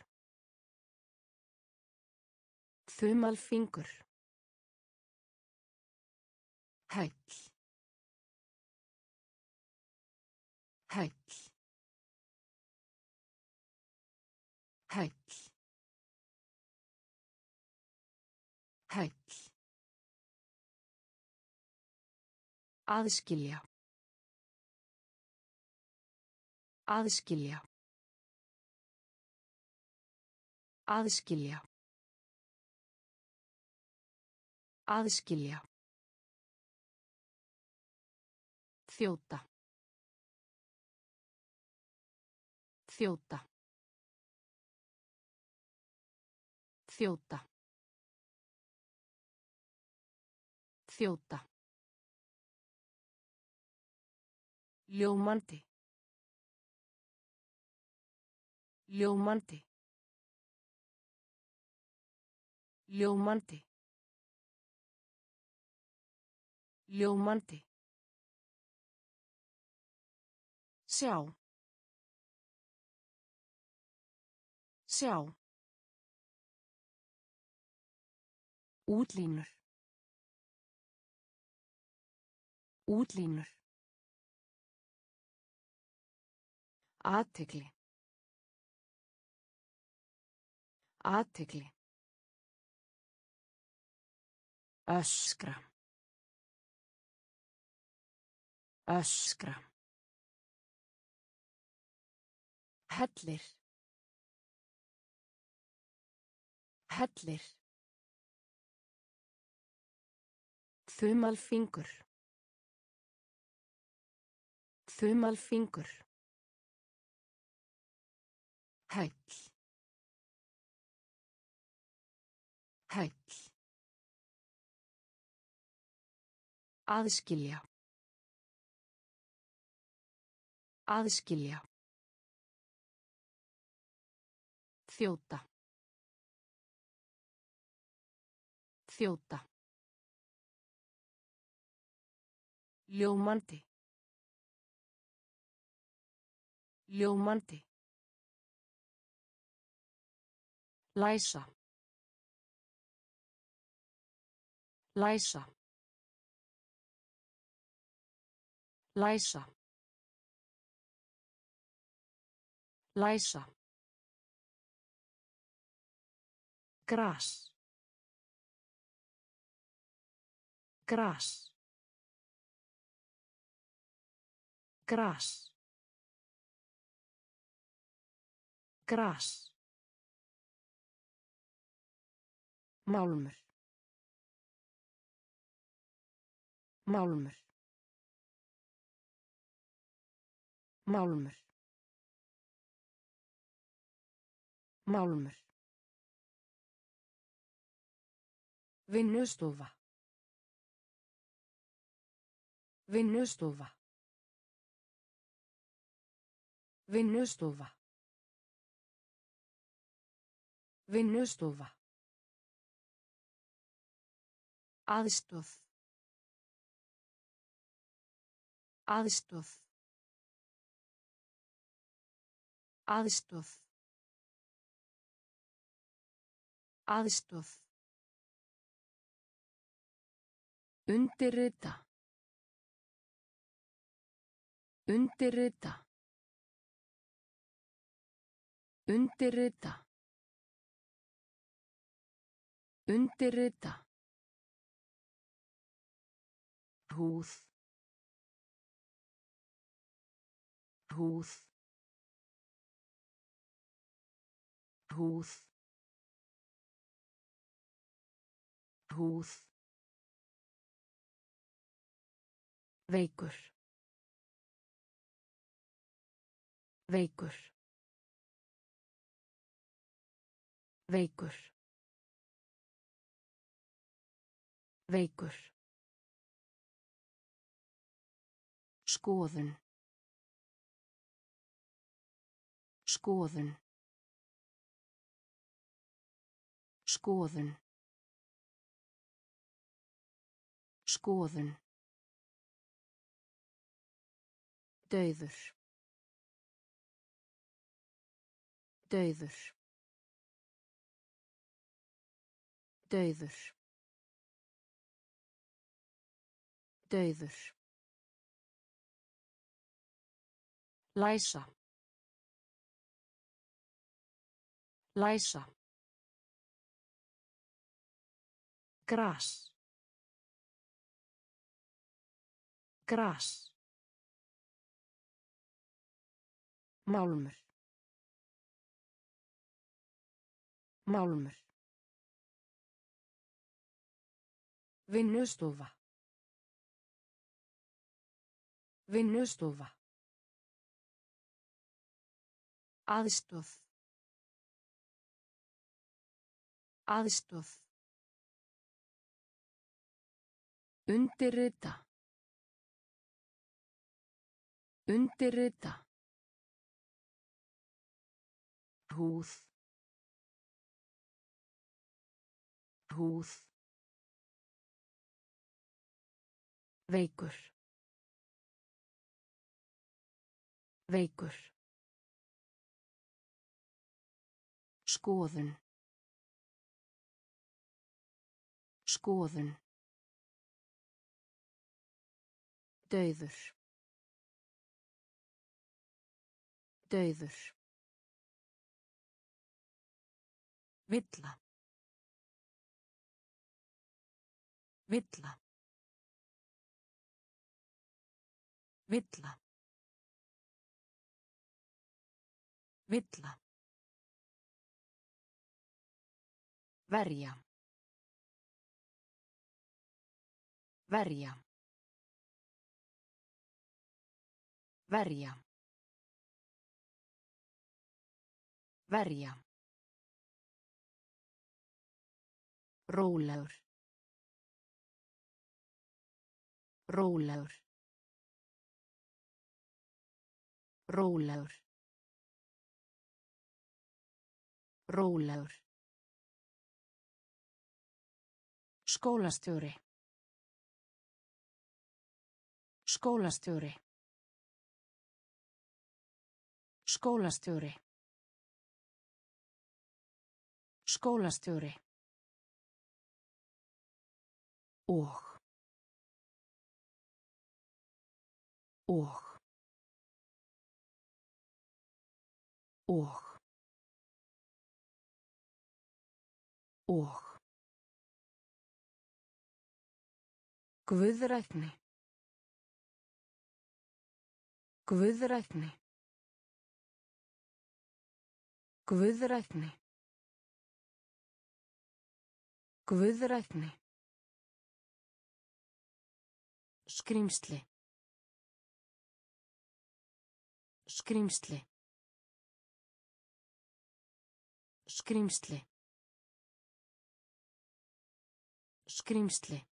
Þumalfingur. Hæll. Hæll. Hæll. Aðskilja. Aðskilja. Aðskilja. Aðskilja. Þjóta. Þjóta. Þjóta. Þjóta. Ljómandi. Ljómandi. Ljómandi. Ljómandi. Sjá. Sjá. Útlínur. Útlínur. Athygli. Athygli. Öskra. Öskra. Hellir. Hellir. Þumalfingur. Þumalfingur. Hæll. Hæll. Aðskilja. Aðskilja. Þjóta. Þjóta. Ljómandi. Ljómandi. Læsa. Læsa. Læsa. Læsa. Gras. Gras. Gras. Gras. Málmur. Málmur. Málmur. Málmur. Vinnustofa. Vinnustofa. Vinnustofa. Vinnustofa. Aðstóð. Aðstóð. Aðstóð. Aðstóð. Undirrita. Undirrita. Undirrita. Undirrita. Húð. Húð. Húð. Húð. Veikur. Veikur. Veikur. Veikur. Skoðun. Skoðun. Skoðun. Skoðun. Dauður. Dauður. Dauður. Dauður. Læsa. Læsa. Gras. Gras. Málmur. Málmur. Vinnustofa. Vinnustofa. Aðstóð. Aðstóð. Undirrita. Undirrita. Húð. Húð. Veikur. Veikur. Skoðun. Skoðun. Dauður. Dauður. Villa. Villa. Villa. Villa. Verja. Verja. Verja. Verja. Rólegur. Rólegur. Rólegur. Rólegur. Skólastjóri. Skólastjóri. Skólastjóri. Skólastjóri. Og. Og. Og. Og. Guðrækni. Guðrækni. Guðrækni. Guðrækni. Skrimsli. Skrimsli. Skrimsli. Skrimsli.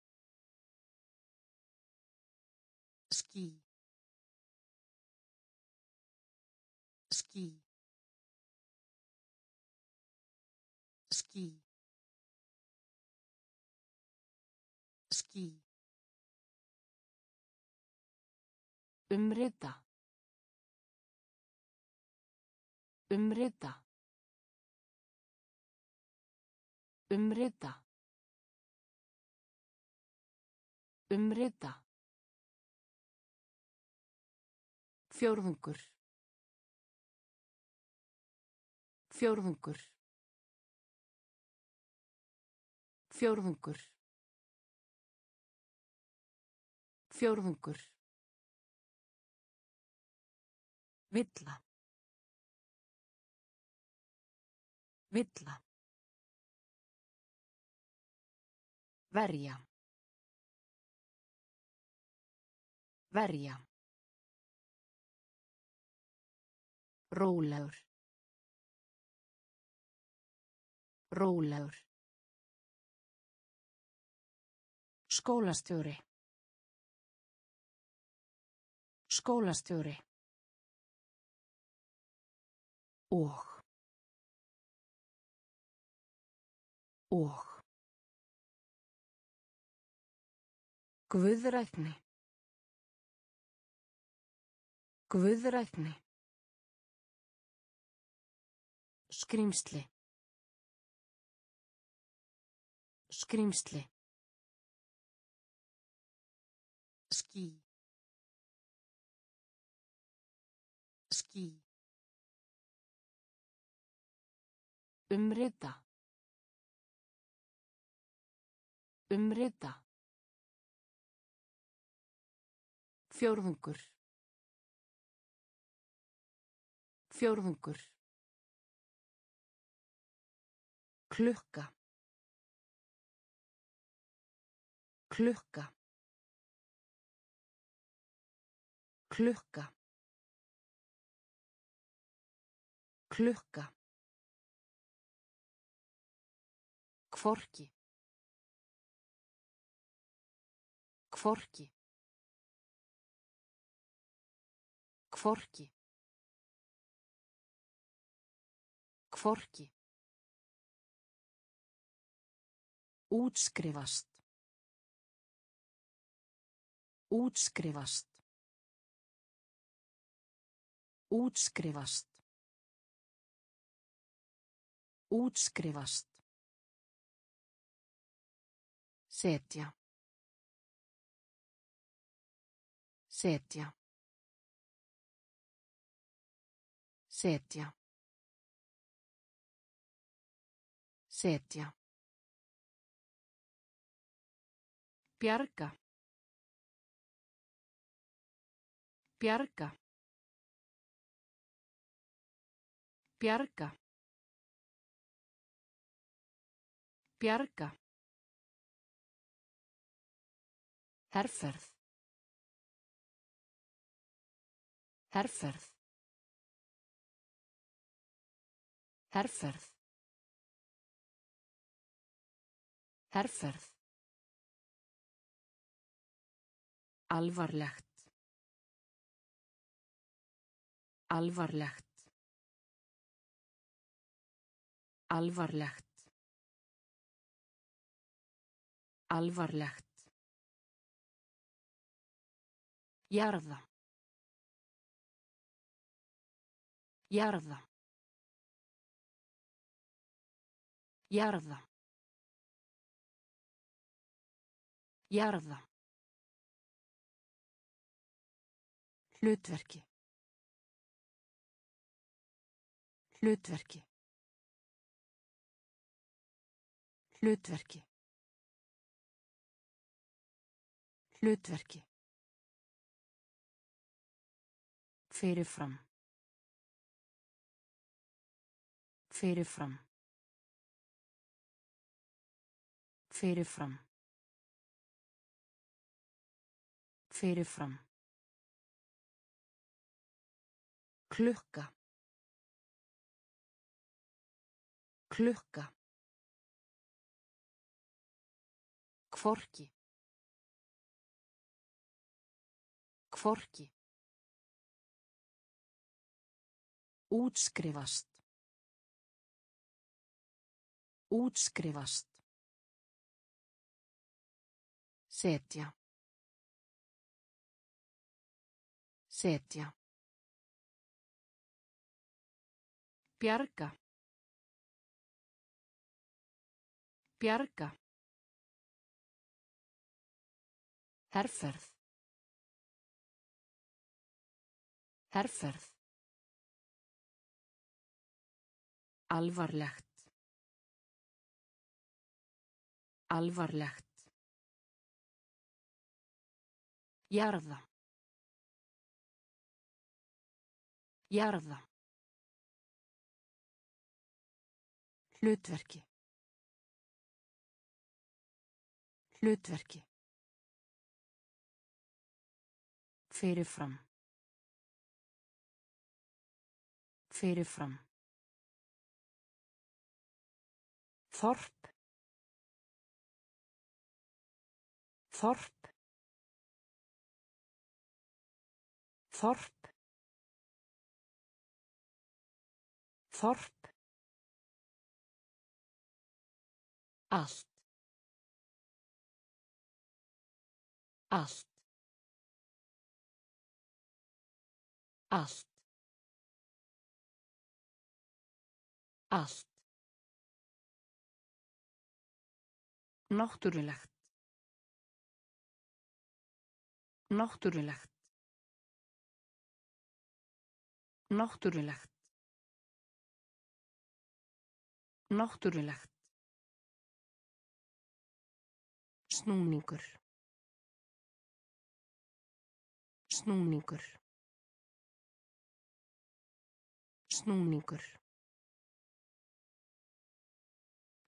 Umrita. Umrita. Umrita. Umrita. Fjórðungur. Fjórðungur. Fjórðungur. Fjórðungur. Villa. Villa. Verja. Verja. Rólegur. Rólegur. Skólastjóri. Skólastjóri. Og. Og. Guðrækni. Guðrækni. Skrimsli. Skrimsli. Umrita. Umrita. Fjórðungur. Fjórðungur. Klukka. Klukka. Klukka. Klukka. Kvorki. Kvorki. Kvorki. Kvorki. Útskrifast. Útskrifast. Útskrifast. Útskrifast. Setja. Setja. Setja. Setja. Bjarga. Bjarga. Bjarga. Bjarga. Herferð. Herferð. Herferð. Herferð. Alvarlegt. Alvarlegt. Alvarlegt. Alvarlegt. Jarða. Jarða. Jarða. Jarða. Hlutverki. Hlutverki. Hlutverki. Hlutverki. Fyrirfram. Fyrirfram. Fyrirfram. Fyrirfram. Klukka. Klukka. Kvorki. Kvorki. Útskrifast. Útskrifast. Setja. Setja. Bjarga. Bjarga. Herferð. Herferð. Alvarlegt. Alvarlegt. Jarða. Jarða. Hlutverki. Hlutverki. Fyrirfram. Fyrirfram. Þorp. Þorp. Þorp. Þorp. Allt. Allt. Allt. Allt. Náttúrulegt. Náttúrulegt. Náttúrulegt. Náttúrulegt. Snúningur. Snúningur. Snúningur.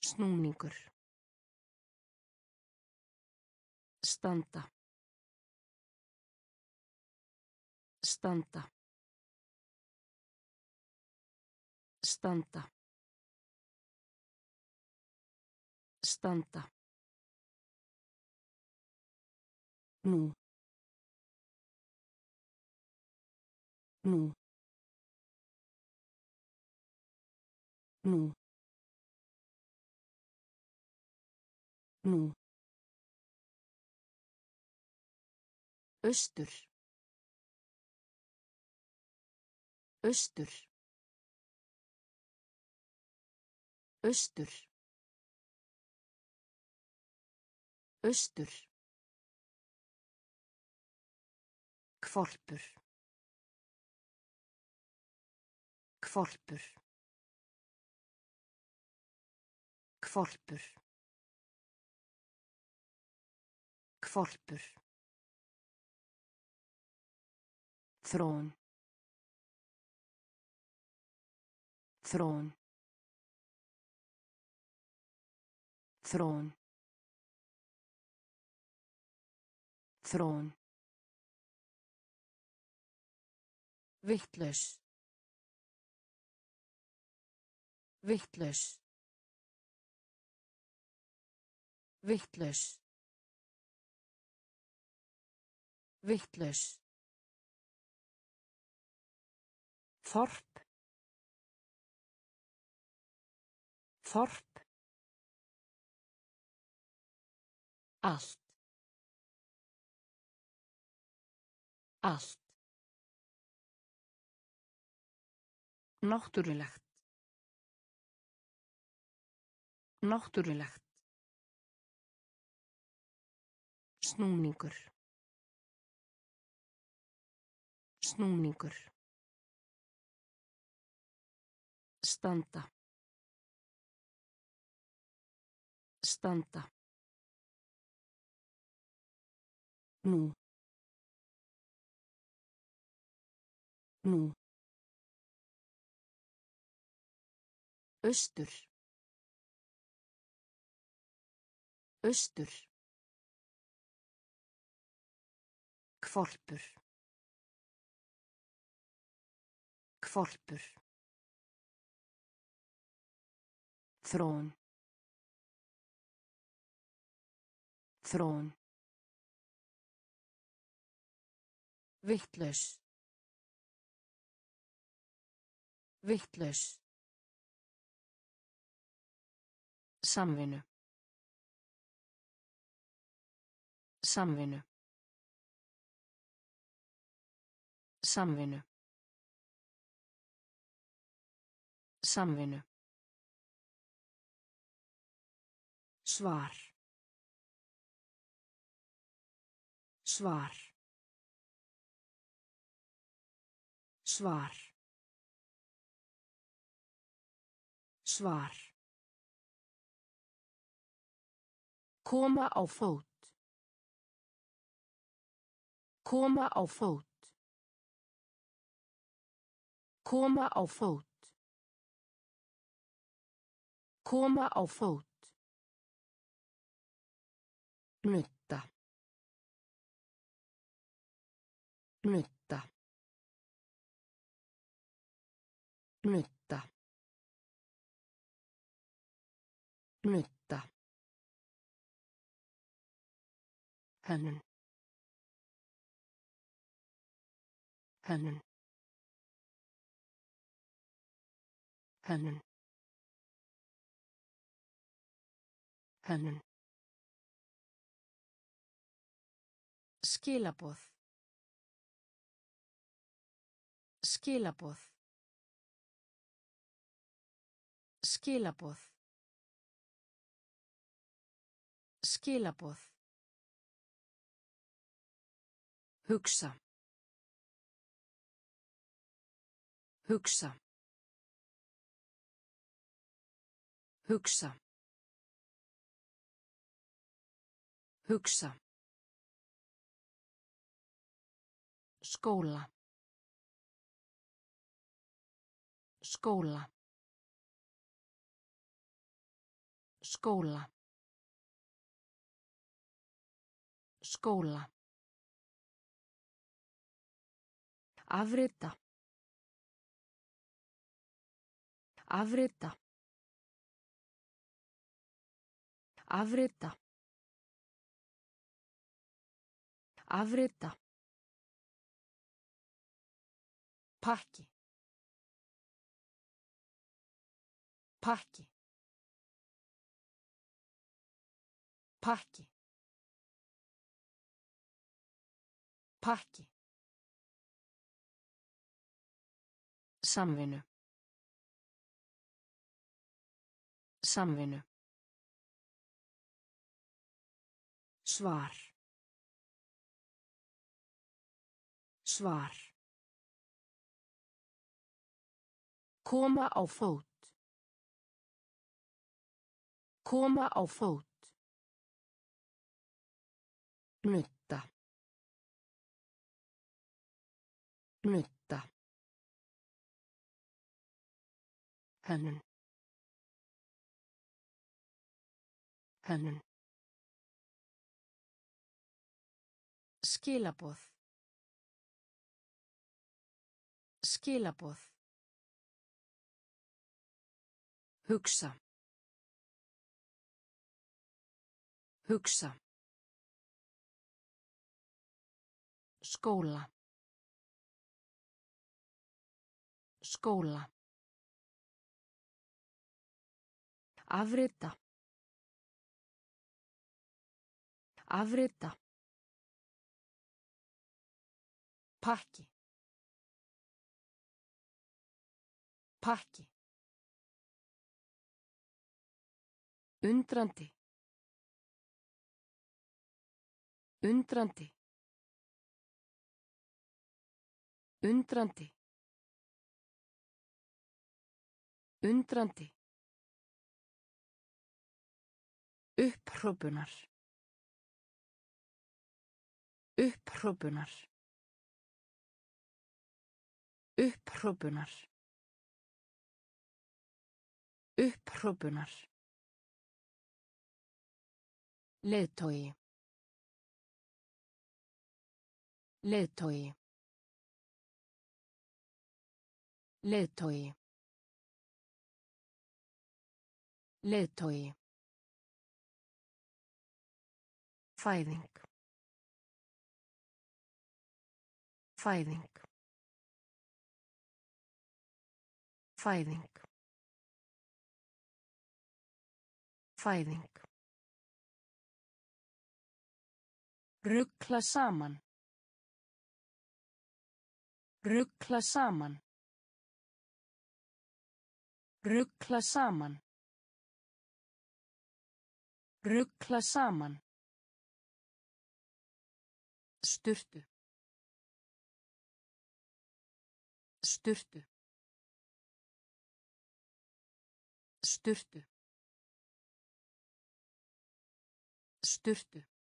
Snúningur. Standa. Standa. Standa. Standa. Nú. Nú. Nú. Nú. Austur. Austur. Austur. Austur. Hvolpur. Hvolpur. Hvolpur. Hvolpur. Þrón. Þrón. Þrón. Þrón. Vittlaus. Vittlaus. Vittlaus. Vittlaus. Þorp. Þorp. Allt. Allt. Náttúrulegt. Náttúrulegt. Snúningur. Snúningur. Standa. Standa. Nú. Nú. Austur. Austur. Hvolpur. Hvolpur. Þrón. Þrón. Vittlaus. Vittlaus. Samvinnu. Samvinnu. Samvinnu. Samvinnu. Svar. Svar. Svar. Svar. Koma á fót. Koma á fót. Koma á fót. Koma á fót. Nutta. Nutta. Nutta. Nutta. Hönnun. Hönnun. Hönnun. Hönnun. Skilaboð. Skilaboð. Skilaboð. Skilaboð. Hugsa. Hugsa. Hugsa. Hugsa. Skóla. Skóla. Skóla. Skóla. Afrita. Afrita. Afrita. Afrita. Pakki. Pakki. Pakki. Pakki. Samvinnu. Samvinnu. Svar. Svar. Koma á fót. Koma á fót. Nutta. Nutta. Hönnun. Hönnun. Skilaboð. Skilaboð. Hugsa. Hugsa. Skóla. Skóla. Afrita. Afrita. Pakki. Pakki. Undrandi. Undrandi. Undrandi. Undrandi. Upphrópunar. Upphrópunar. Upphrópunar. Upphrópunar. Leiðtogi. Leiðtogi. Leiðtogi. Leiðtogi. Fæðing. Fæðing. Fæðing. Fæðing. Ruggla saman. Ruggla saman. Ruggla saman. Ruggla saman. Sturtu. Sturtu. Sturtu. Sturtu.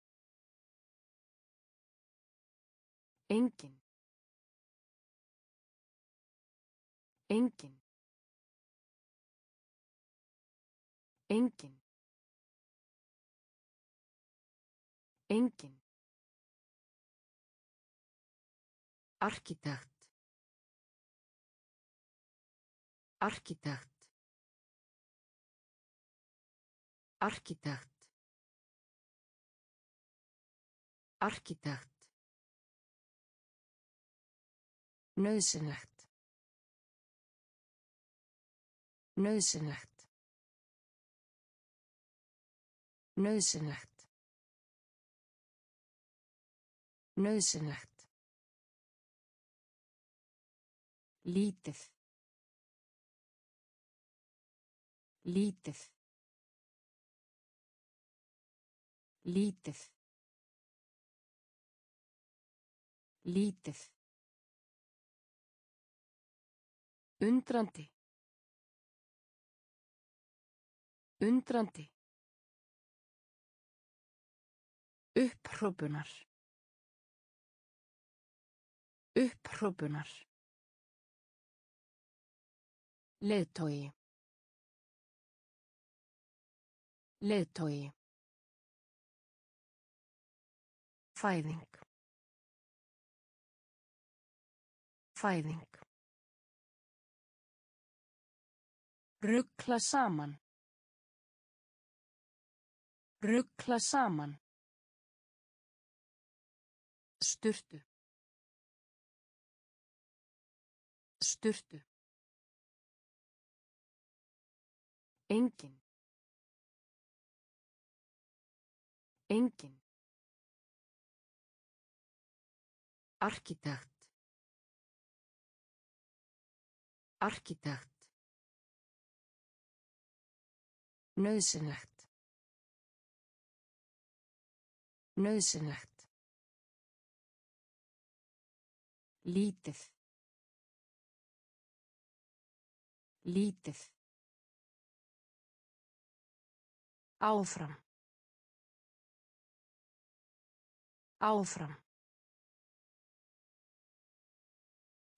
Engin. Engin. Engin. Engin. Arkitekt. Arkitekt. Arkitekt. Arkitekt. Nauðsynlegt. Nauðsynlegt. Nauðsynlegt. Nauðsynlegt. Lítið. Lítið. Lítið. Lítið. Undrandi. Undrandi. Upphrópunar. Upphrópunar. Leðtogi. Leðtogi. Fæðing. Fæðing. Ruggla saman. Ruggla saman. Sturtu. Sturtu. Engin. Engin. Arkitekt. Arkitekt. Nauðsynlegt. Nauðsynlegt. Lítið. Lítið. Áfram. Áfram.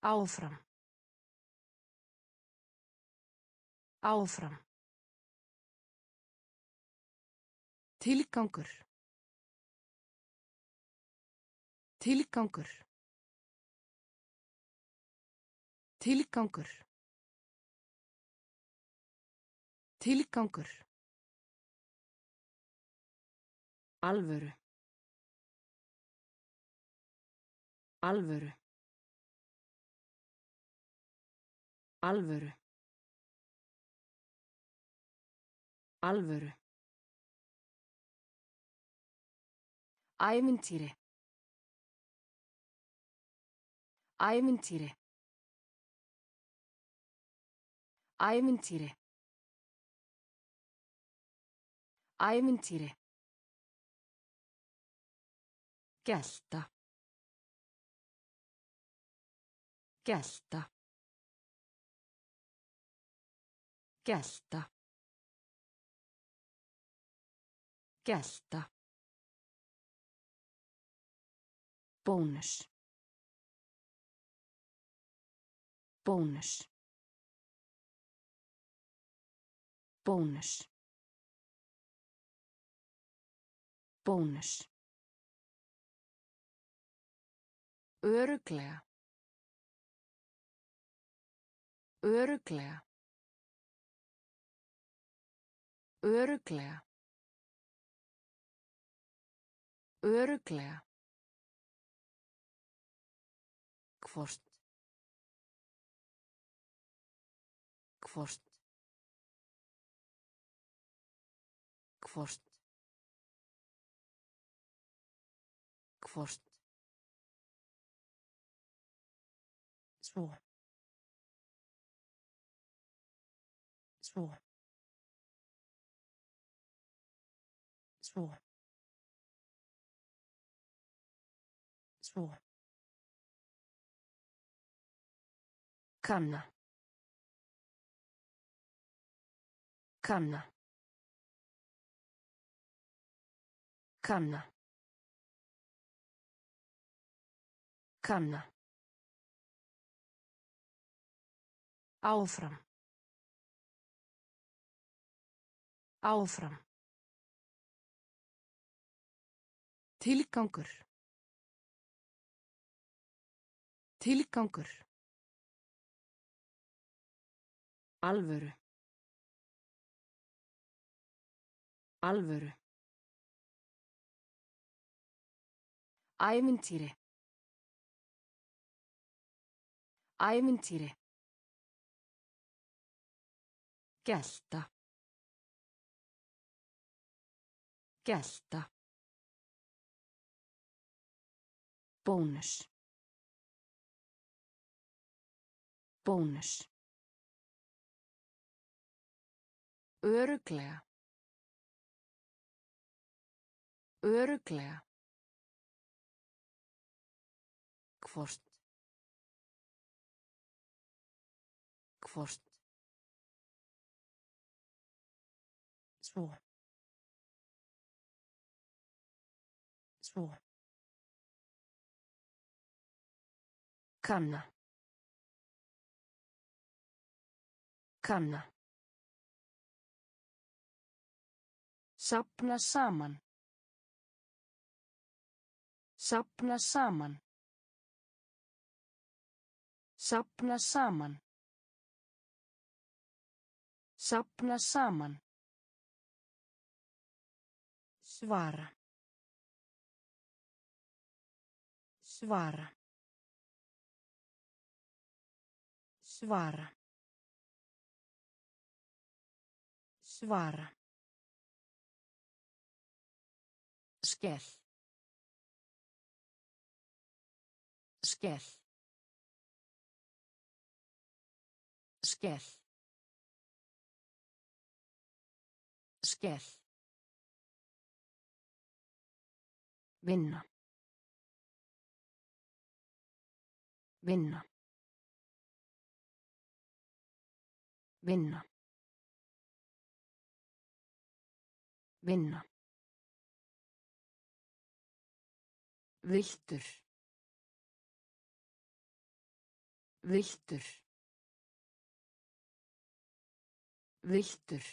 Áfram. Áfram. Tilgangur. Tilgangur. Tilgangur. Tilgangur. Alvöru. Alvöru. Alvöru. Alvöru. Ævintýri. Ævintýri. Ævintýri. Ævintýri. Gelta. Gelta. Gelta. Gelta. Bónus. Bónus. Bónus. Bónus. Öruglega. Öruglega. Öruglega. Öruglega. Hvort. Hvort. Hvort. Hvort. Svo. Svo. Svo. Svo. Kanna. Kanna. Kanna. Kanna. Áfram. Áfram. Tilgangur. Tilgangur. Alvöru. Alvöru. Ævintýri. Ævintýri. Gelta. Gelta. Bónus. Bónus. Öruglega. Öruglega. Hvort. Hvort. Svo. Svo. Kanna. Kanna. Sapna saman. Sapna saman. Sapna saman. Sapna saman. Svara. Svara. Svara. Svara. Skell. Skell. Skell. Skell. Vinna. Vinna. Vinna. Vinna. Viltur. Viltur. Viltur.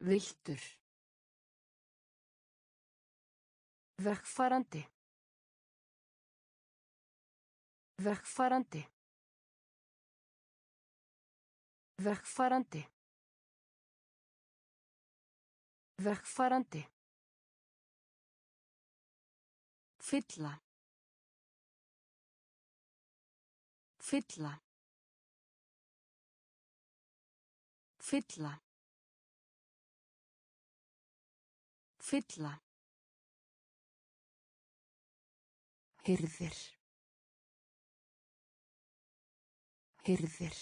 Viltur. Vegfarandi. Vegfarandi. Vegfarandi. Vegfarandi. Fylla. Fylla. Fylla. Fylla. Hyrðir. Hyrðir.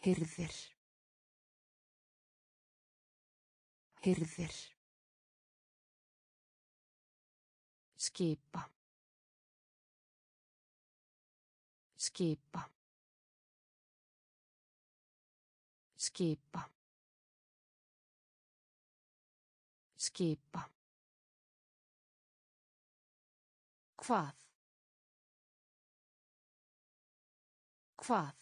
Hyrðir. Hyrðir. Skipa. Skipa. Skipa. Skipa. Hvað? Hvað?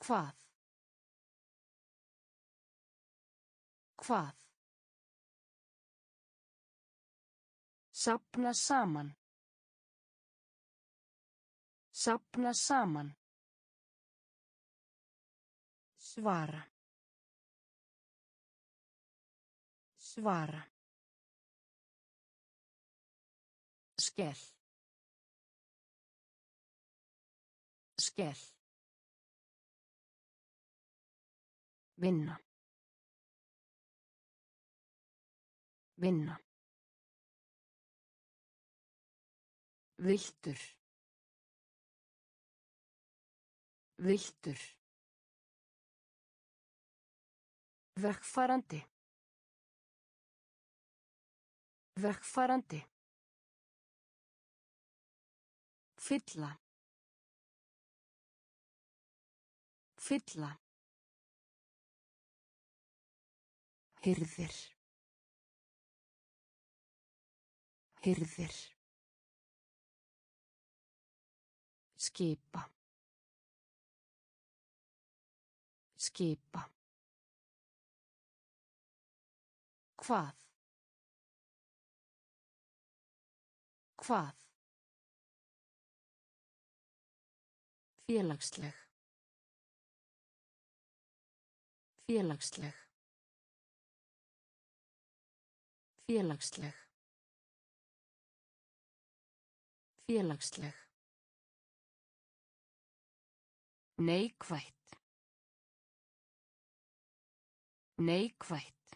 Hvað? Hvað? Sapna saman. Sapna saman. Svara. Svara. Skell. Skell. Vinna. Vinna. Viltur. Viltur. Vegfarandi. Vegfarandi. Fylla. Fylla. Hyrðir. Hyrðir. Skipa. Skipa. Hvað? Hvað? Félagsleg. Félagsleg. Félagsleg. Félagsleg. Neikvætt. Neikvætt.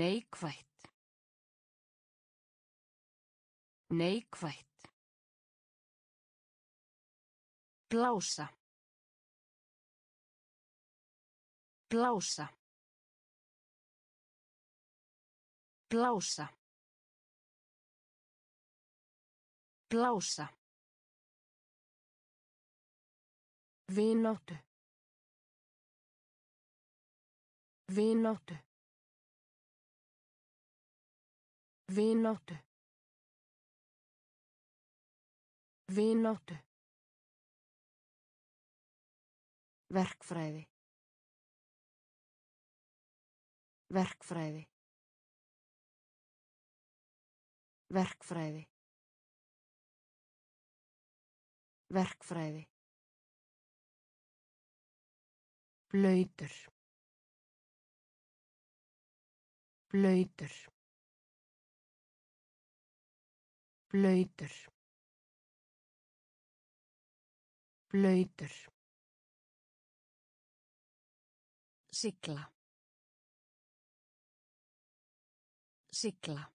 Neikvætt. Neikvætt. Blása. Blása. Blása. Blása. Vináttu. Vináttu. Vináttu. Vináttu. Verkfræði. Verkfræði. Verkfræði. Verkfræði. Blöytur. Blöytur. Blöytur. Blöytur. Sigla. Sigla.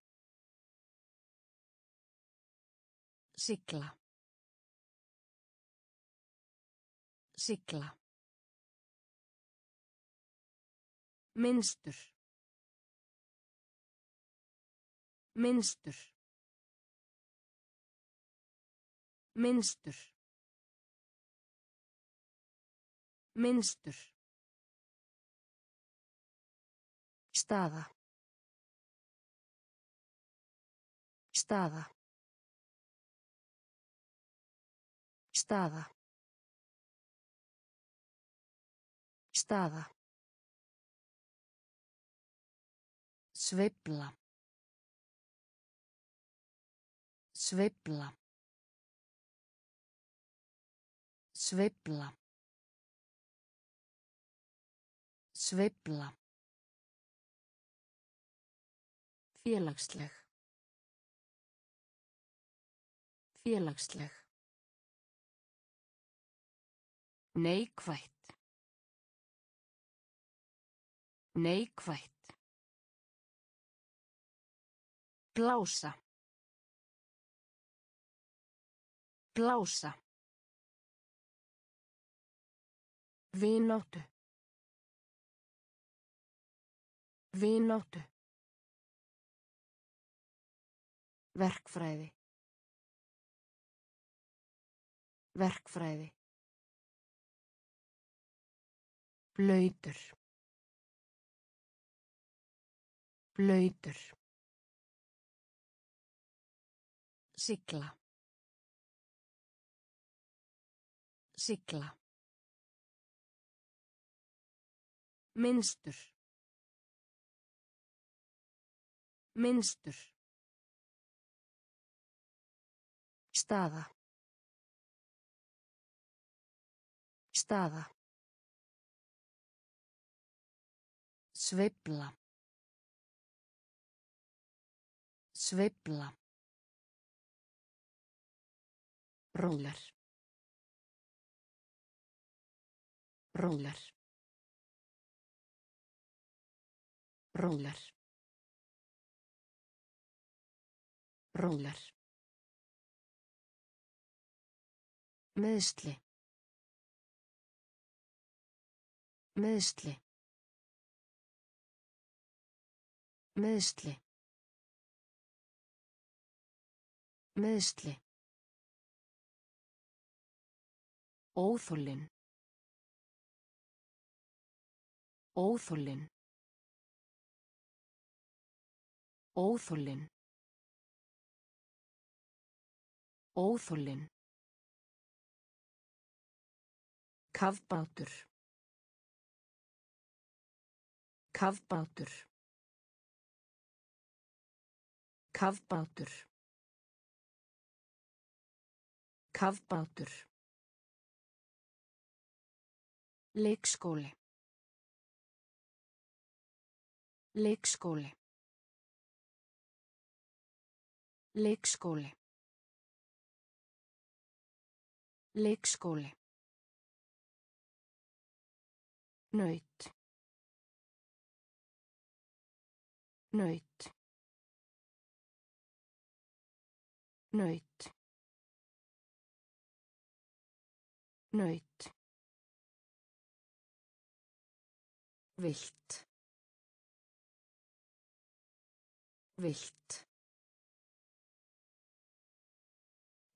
Sigla. Sigla. Minnstur. Minnstur. Minnstur. Minnstur. Staða. Staða. Staða. Staða. Sveifla. Sveifla. Sveifla. Sveifla. Félagsleg. Félagsleg. Neikvætt. Neikvætt. Blása. Blása. Vináttu. Vináttu. Verkfræði. Verkfræði. Blöytur. Blöytur. Sigla. Sigla. Minnstur. Minnstur. Staða. Staða. Sveifla. Sveifla. Róler. Róler. Róler. Róler. Meðsli. Meðsli. Meðsli. Meðsli. Óþólinn. Óþólinn. Óþólinn. Óþólinn. Kafbátur. Kafbátur. Kafbátur. Kafbátur. Leikskóli. Leikskóli. Leikskóli. Leikskóli. Naut. Naut. Naut. Naut. Vilt. Vilt.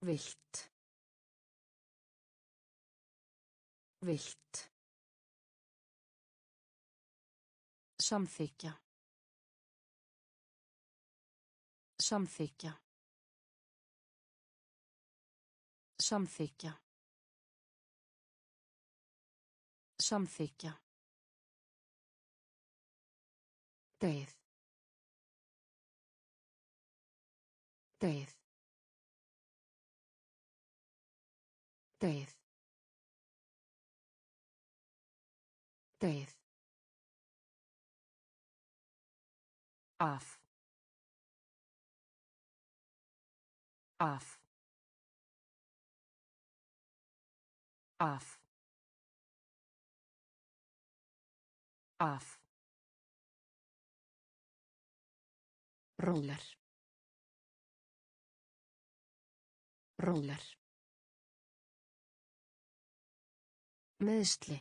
Vilt. Vilt. Samþykja. Samþykja. Samþykja. Samþykja. Deyð. Deyð. Deyð. Deyð. Af. Af. Af. Af. Róler. Róler. Meðsli.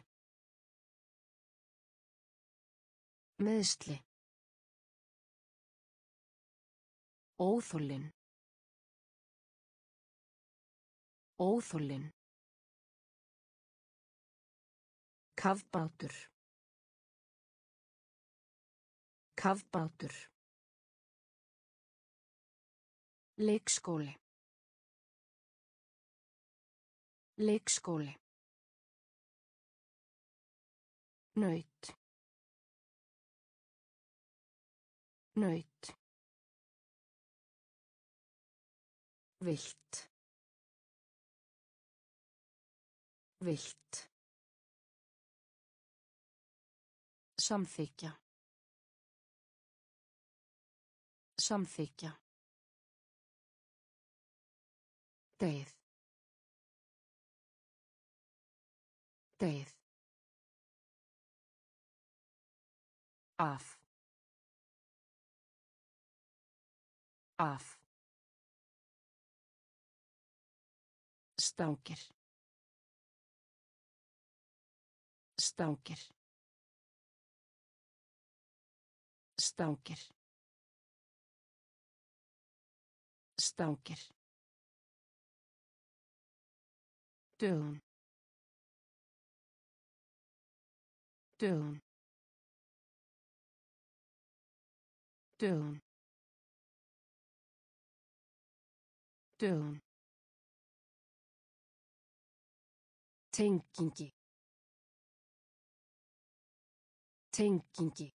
Meðsli. Óþólinn. Óþólinn. Kafbátur. Kafbátur. Leikskóli. Leikskóli. Naut. Naut. Vilt. Vilt. Samþykja. Samþykja. Deyð. Deyð. Af. Af. Stangir. Stangir. Stangir. Stangir. Dögun. Dögun. Dögun. Dögun. Tengingi. Tengingi.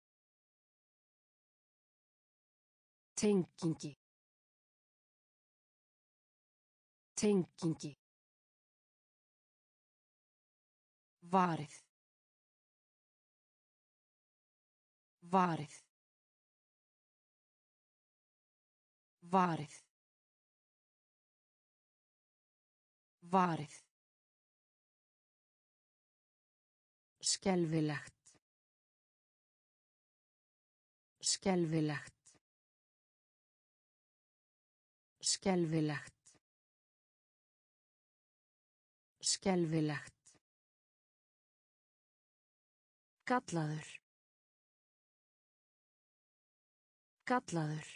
Tengingi. Tengingi. Varið. Varið. Varið. Varið. Skelfilegt. Skelfilegt. Skelfilegt. Skelfilegt. Gallaður. Gallaður.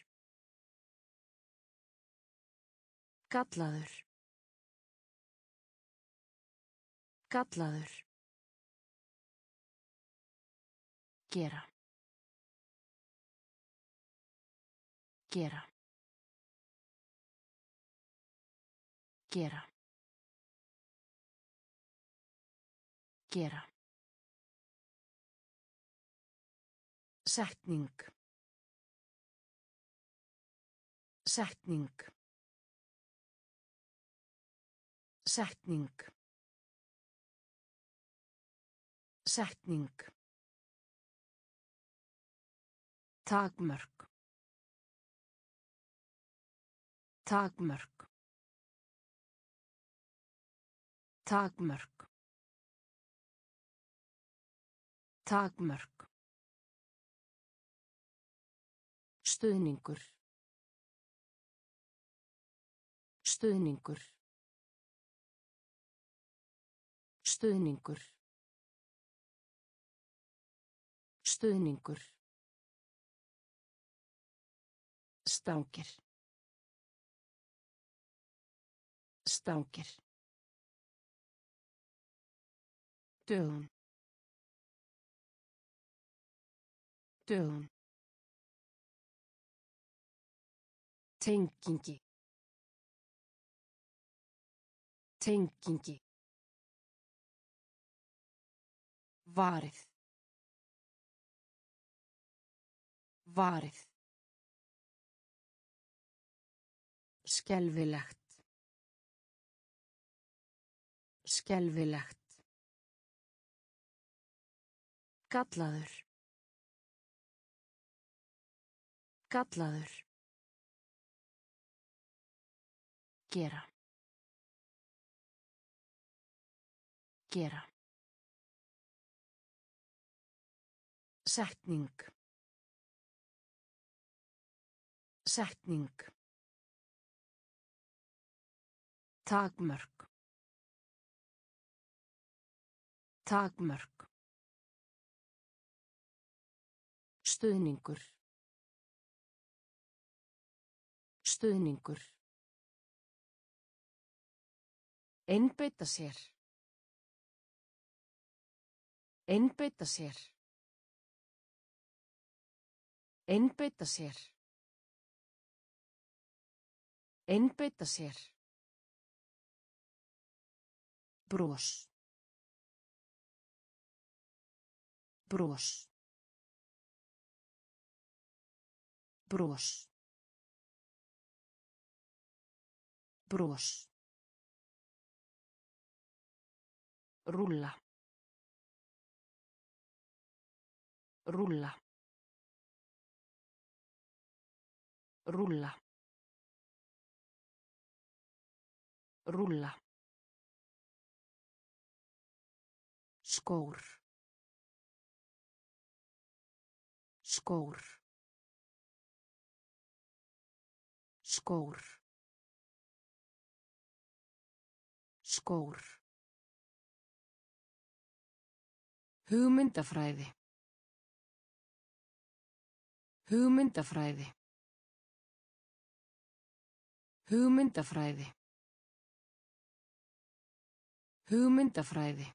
Gallaður. Gallaður. Gera. Gera. Gera. Gera. Setning. Setning. Setning. Setning. Takmörk. Takmörk. Takmörk. Takmörk. Stuðningur. Stuðningur. Stuðningur. Stuðningur. Stangir. Stangir. Dögun. Dögun. Tengingi. Tengingi. Varið. Varið. Skelfilegt. Skelfilegt. Gallaður. Gallaður. Gera. Gera. Setning. Setning. Takmörk. Takmörk. Stuðningur. Stuðningur. Einbeita sér. Einbeita sér. Einbeita sér. Einbeita sér. Bros. Bros. Bros. Bros. Rúlla. Rúlla. Rúlla. Rúlla. Skór. Skór. Skór. Skór. Hugmyndafræði. Hugmyndafræði. Hugmyndafræði. Hugmyndafræði.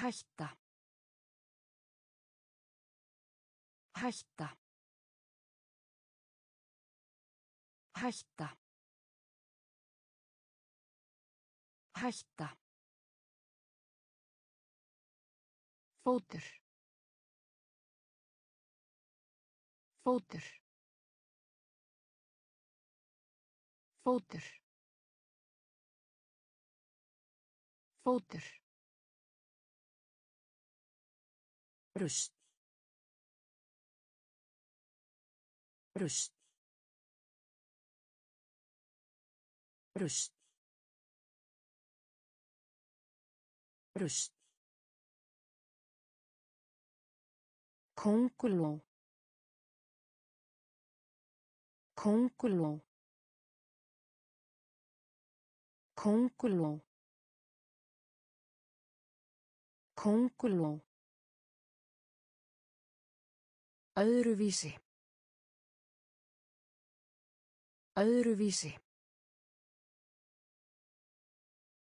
Hætta. Hætta. Hætta. Hætta. Fótur. Fótur. Fótur. Fótur. Rust. Rust. Rust. Rust. Kónguló. Kónguló. Kónguló. Kónguló. Öðruvísi. Öðruvísi.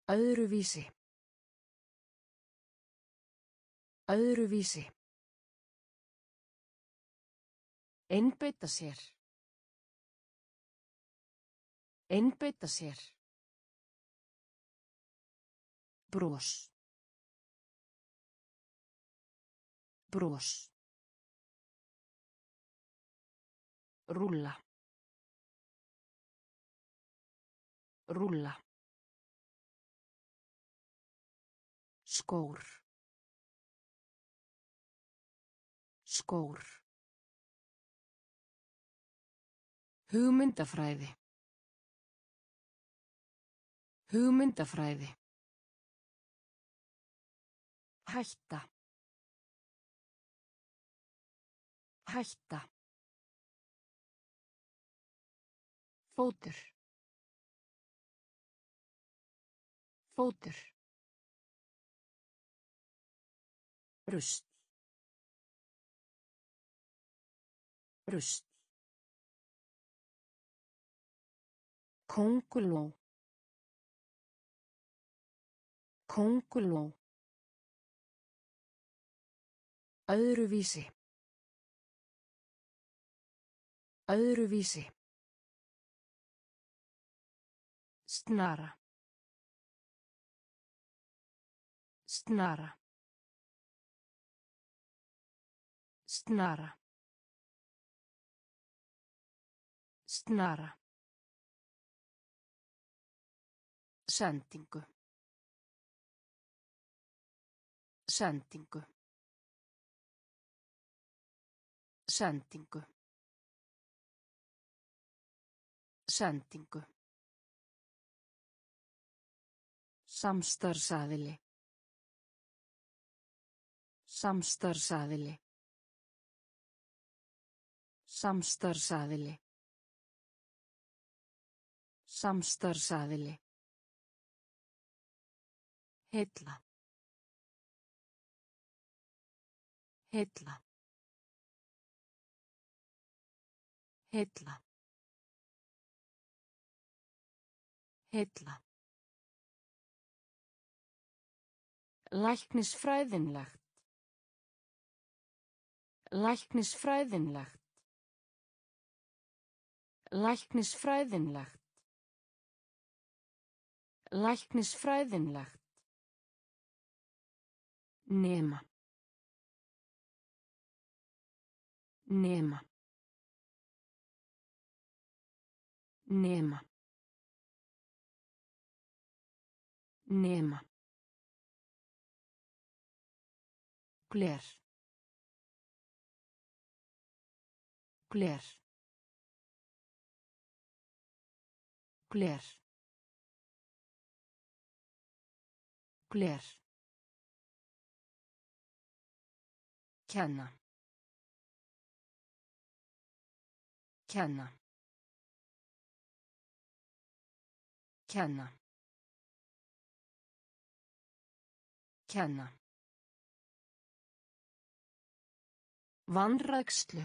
Öðruvísi. Öðruvísi. Einbeita sér. Einbeita sér. Bros. Bros. Rúlla. Rúlla. Skór. Skór. Hugmyndafræði. Hugmyndafræði. Hætta. Hætta. Fótur. Fótur. Rust. Rust. Kónguló. Kónguló. Öðruvísi. Öðruvísi. Snara. Snara. Snara. Snara. Sendingu. Sendingu. Sendingu. Sendingu. Samstarfsaðili. Samstarfsaðili. Samstarfsaðili. Samstarfsaðili. Heilla. Heilla. Heilla. Heilla. Læknisfræðinlegt. Læknisfræðinlegt. Læknisfræðinlegt. Læknisfræðinlegt. Nema. Nema. Nema. Nema. Gler. Gler. Gler. Gler. Kenna. Kenna. Kenna. Kenna. Vanrækslu.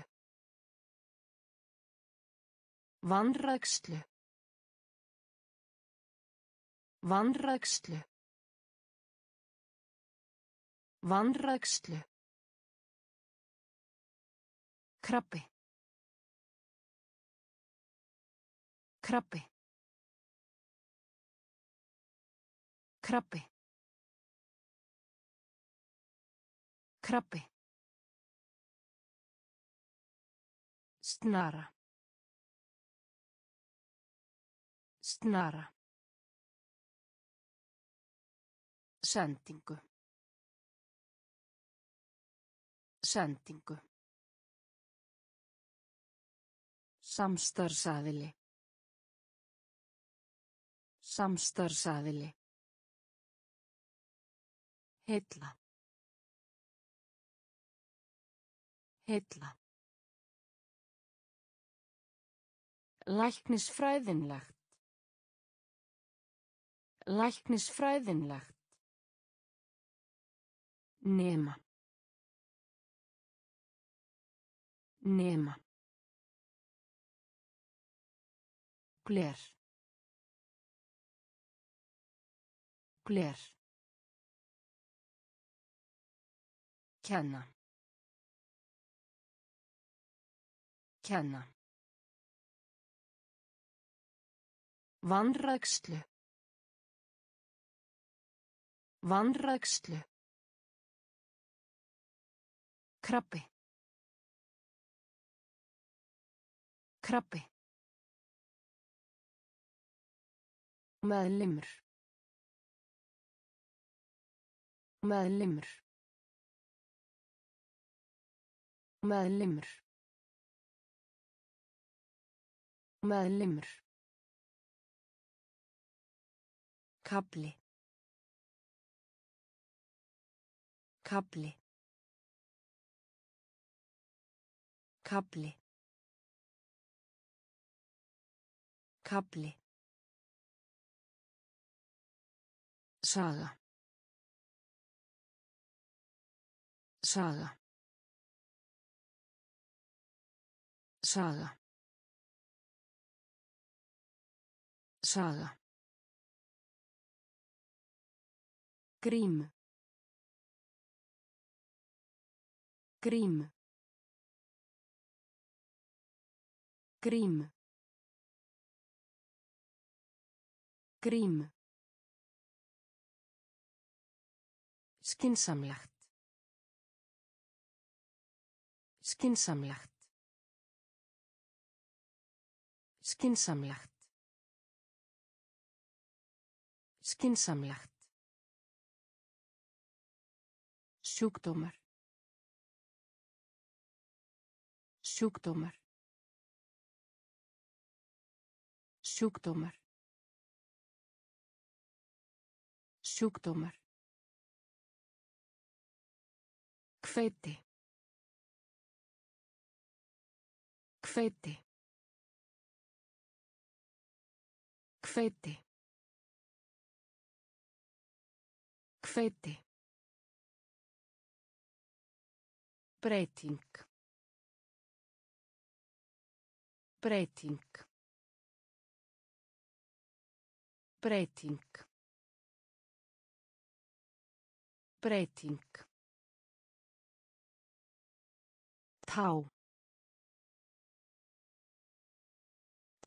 Vanrækslu. Vanrækslu. Vanrækslu. Krabbi. Krabbi. Krabbi. Krabbi. Snara. Snara. Sendingu. Sendingu. Samstarfsaðili. Samstarfsaðili. Heilla. Heilla. Læknisfræðinlegt. Læknisfræðinlegt. Nema. Nema. Gler. Gler. Kenna. Kenna. Vanrækslu. Vanrækslu. Krabbi. Krabbi. Meðlimur. Meðlimur. Meðlimur. Meðlimur. Kabli. Kabli. Kabli. Kabli. Saga. Saga. Saga. Saga. Grím. Grím. Grím. Grím. Skinsamlegt. Skinsamlegt. Skinsamlegt. Skinsamlegt. Sjúkdómar. Sjúkdómar. Sjúkdómar. Sjúkdómar. Hveiti. Hveiti. Hveiti. Hveiti. Breyting. Breyting. Breyting. Breyting. Tá.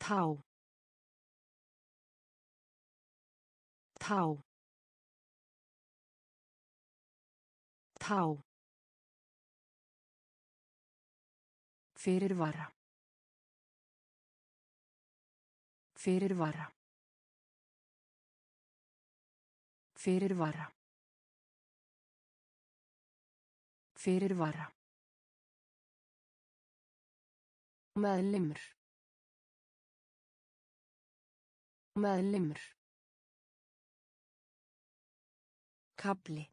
Tá. Tá. Tá. Fyrirvara. Fyrirvara. Fyrirvara. Fyrirvara. Meðlimur. Meðlimur. Kabli.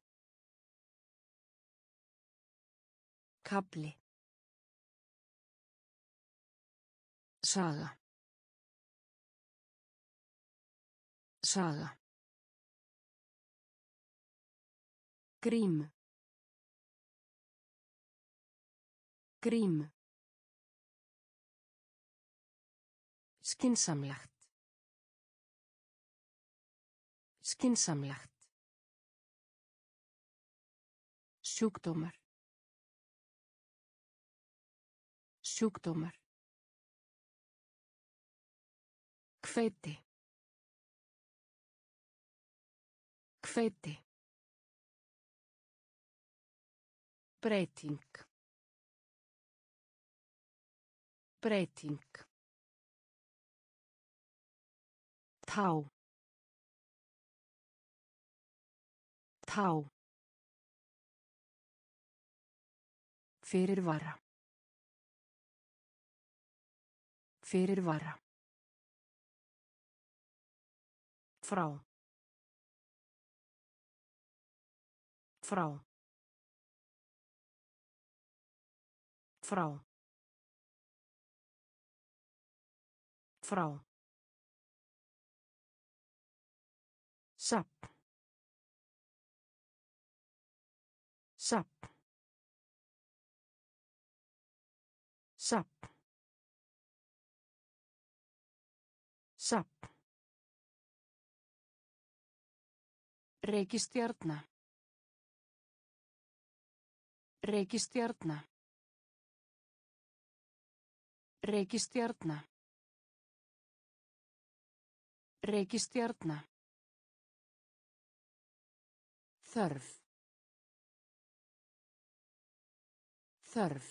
Kabli. Saga. Saga. Grím. Grím. Skinsamlegt. Skinsamlegt. Sjúkdómar. Sjúkdómar. Hveiti. Hveiti. Breyting. Breyting. Tá. Tá. Fyrirvara. Fyrirvara. Frá. Frá. Frá. Frá. Sapp. Sapp. Sapp. Sapp. Reykistjarna. Reykistjarna. Reykistjarna. Reykistjarna. Þörf. Þörf.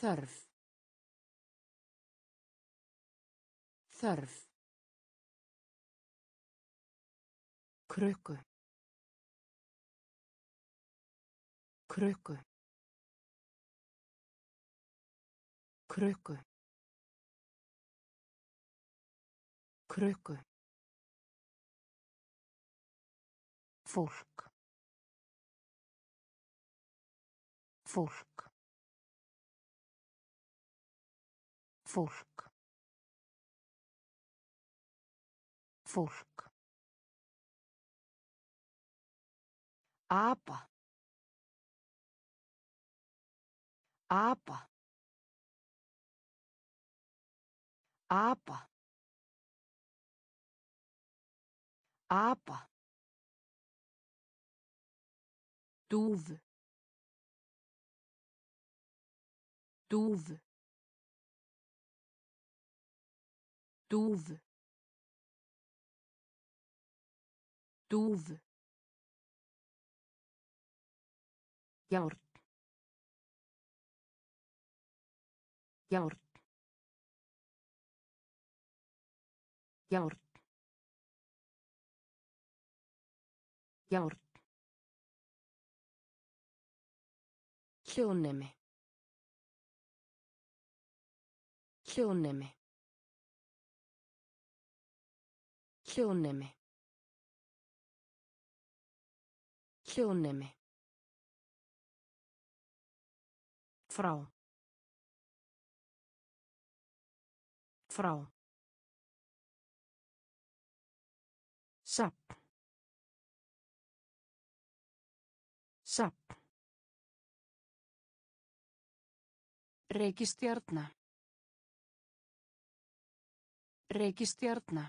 Þörf. Þörf. Krukku. Krukku. Krukku. Krukku. Fólk. Fólk. Fólk. Fólk. Apa. Apa. Apa. Apa. Dúfu. Dúfu. Dúfu. Dúfu. Járn. Járn. Járn. Járn. Hljóðnemi. Hljóðnemi. Hljóðnemi. Hljóðnemi. Frá. Frá. Sapp. Sapp. Reykistjarna. Reykistjarna.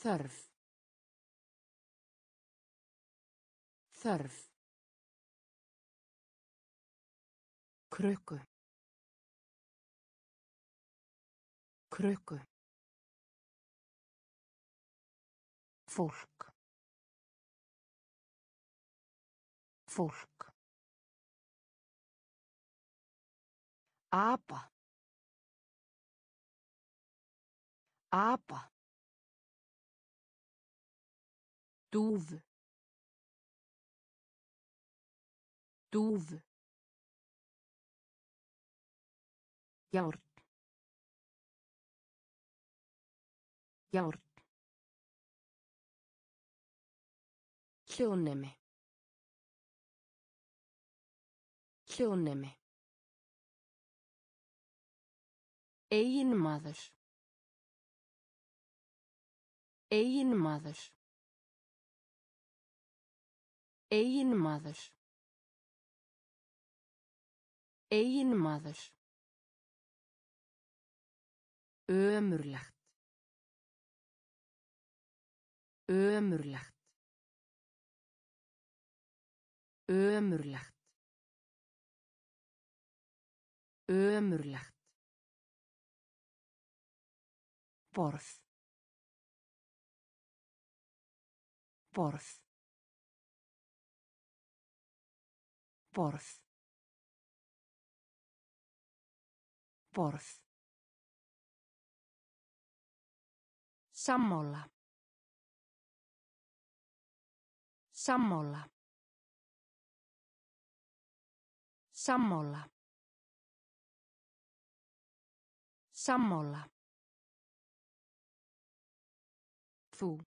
Þörf. Þörf. Krukku. Krukku. Fólk. Fólk. Apa. Apa. Dúfu. Dúfu. Járn. Járn. Hljóðnemi. Hljóðnemi. Eigin maður. Eigin maður. Eigin maður. Eigin maður. Ömurlegt. Ömurlegt. Ömurlegt. Ömurlegt. Borð. Borð. Borð. Borð. Sammála. Sammála. Sammála. Sammála. Þú.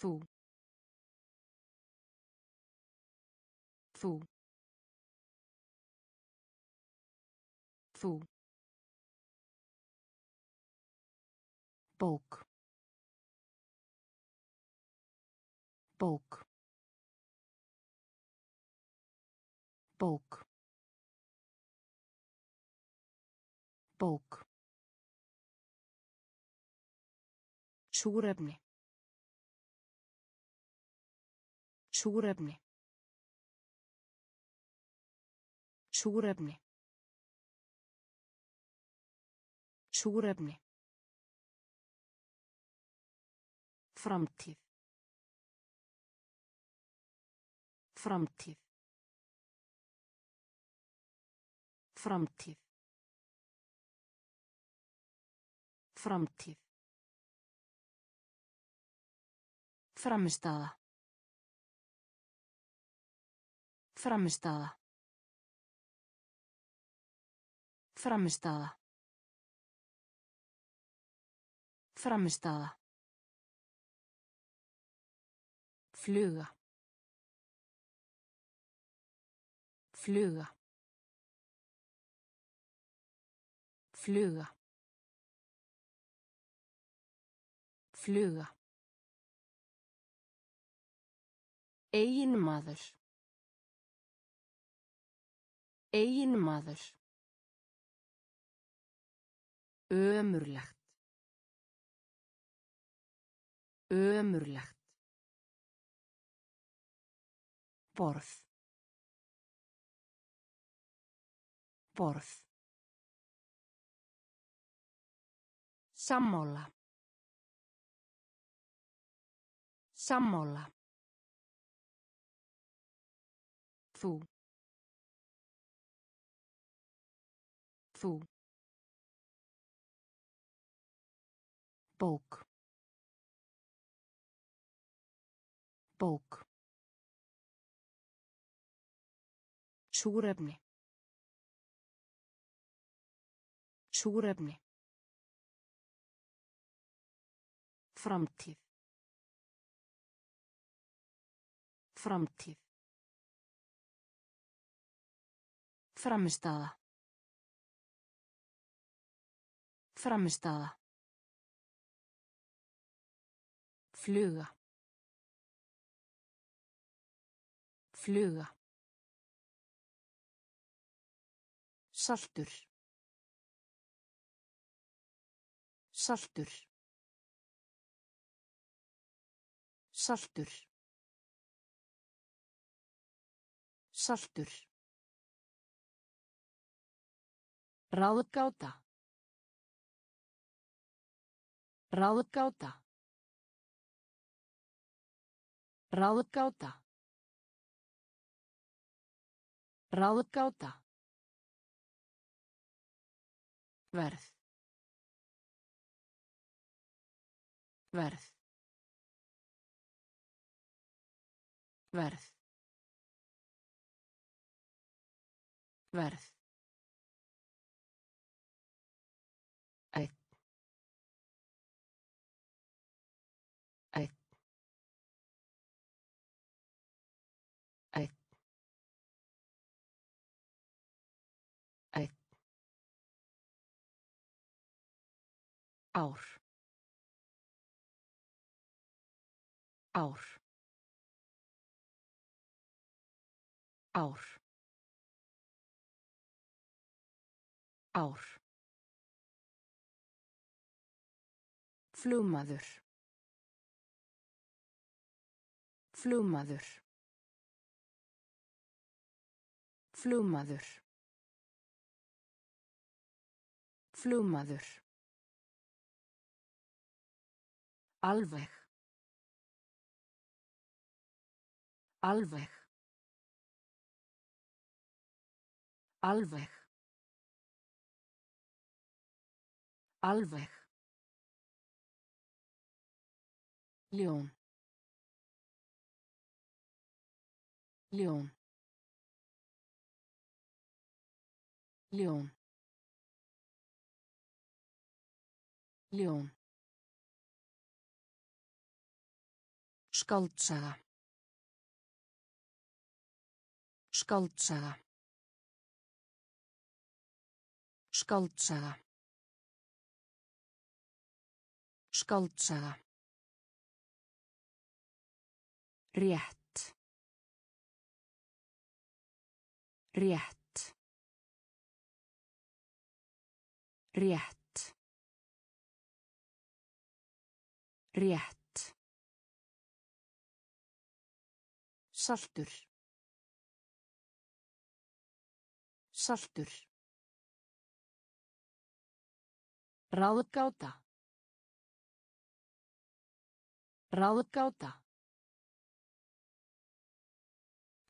Þú. Þú. Þú. Bók. Bók. Bók. Bók. Súrefni. Súrefni. Súrefni. Súrefni. Framtíð. Framtíð. Framtíð. Framtíð. Frammistaða. Frammistaða. Frammistaða. Frammistaða. Fluga. Fluga. Fluga. Fluga. Egin maður. Egin maður. Ömurlegt. Ömurlegt. Borð. Borð. Sammála. Sammála. Þú. Þú. Bók. Bók. Súrefni. Súrefni. Framtíð. Framtíð. Frammistaða. Frammistaða. Fluga. Fluga. Saltur. Saltur. Saltur. Saltur. Ráðgáta. Ráðgáta. Ráðgáta. Ráðgáta. Verð. Verð. Verð. Verð. Ár. Ár. Ár. Ár. Flugmaður. Flugmaður. Flugmaður. Flugmaður. Alveg. Alveg. Alveg. Alveg. Ljón. Ljón. Ljón. Ljón. Skáldsaga. Skáldsaga. Skáldsaga. Skáldsaga. Rétt. Rétt. Rétt. Rétt. Saltur. Saltur. Ráðgáta. Ráðgáta.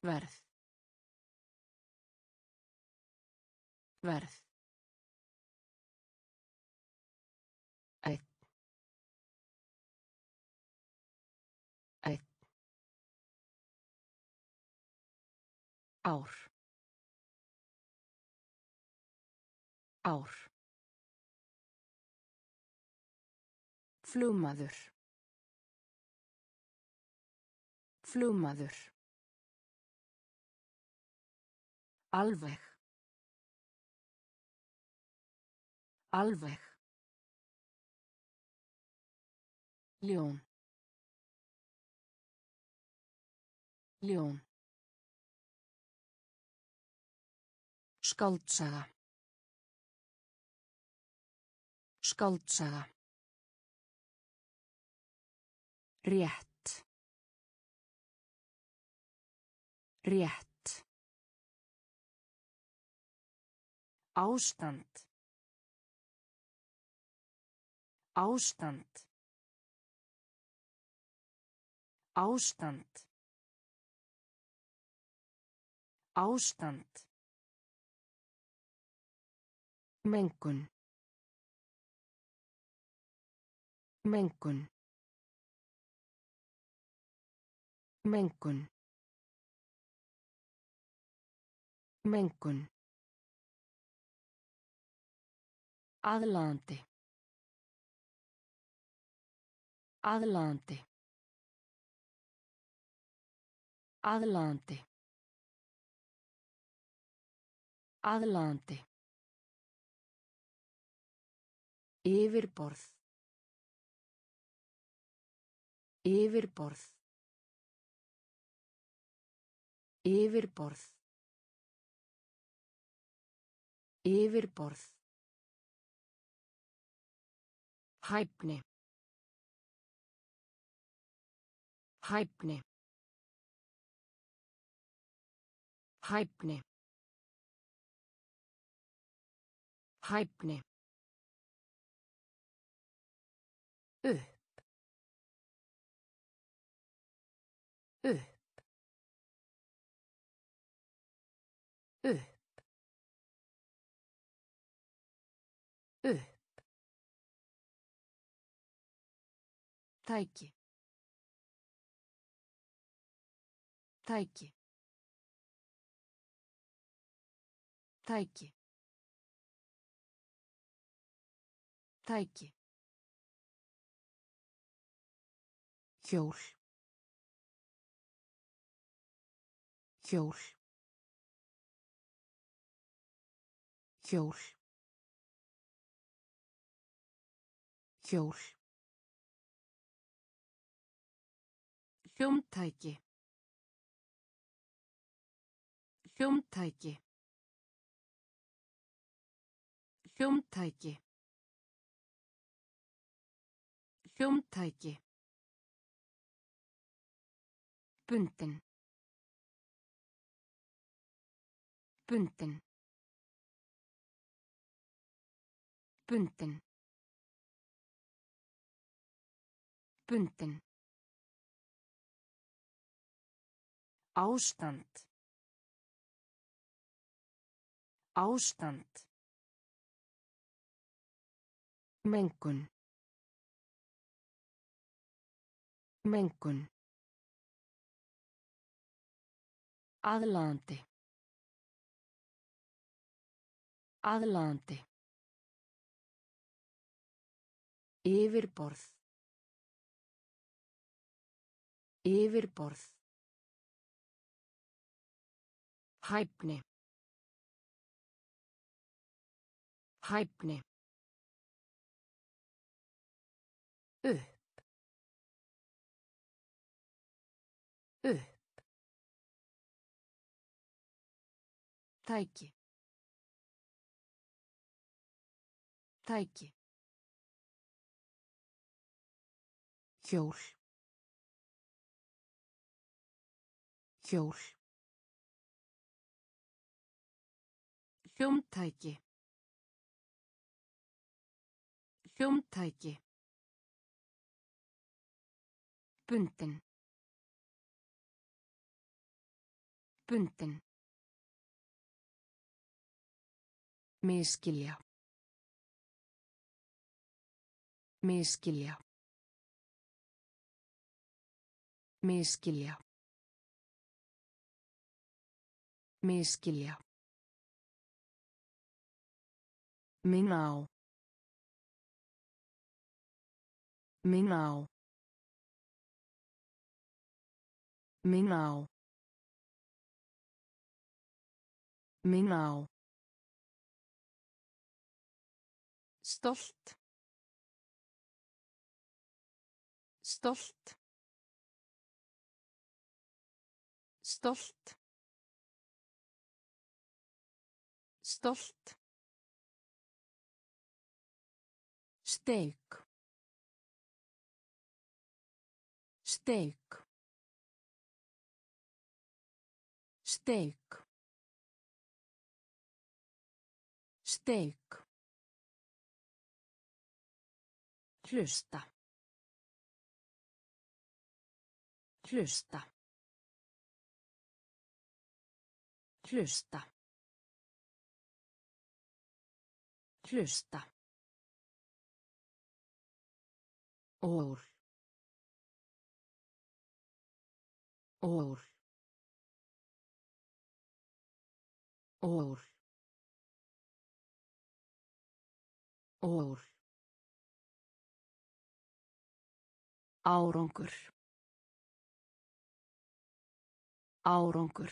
Verð. Verð. Ár. Ár. Flugmaður. Flugmaður. Alveg. Alveg. Ljón. Ljón. Skáldsaga. Skáldsaga. Rétt. Rétt. Ástand. Ástand. Ástand. Ástand. Mengun. Mengun. Mengun. Mengun. Aðlandi. Aðlandi. Aðlandi. Aðlandi. Yfirborð. Yfirborð. Yfirborð. Yfirborð. Hæfni. Hæfni. Hæfni. Hæfni. Tæki tæki tæki tæki hjól. Hjól. Hjól. Hjól hljómtæki hljómtæki hljómtæki hljómtæki Bundin. Bundin. Bundin. Bundin. Ástand. Ástand. Mengun. Mengun. Aðlaðandi. Aðlaðandi. Yfirborð. Yfirborð. Hæfni. Hæfni. upp. Upp. Tæki. Tæki. Hjól. Hjól hljómtæki hljómtæki Bundin. Bundin. Miskilja. Miskilja. Miskilja. Miskilja. Minna á. Minna á. Minna á. Minna á. Stolt. Stolt. Stolt. Stolt. Steik. Steik. Steik. Steik. Hlusta. Hlusta. Hlusta. Hlusta. Ól. Ól. Ól. Ól. Árangur. Árangur.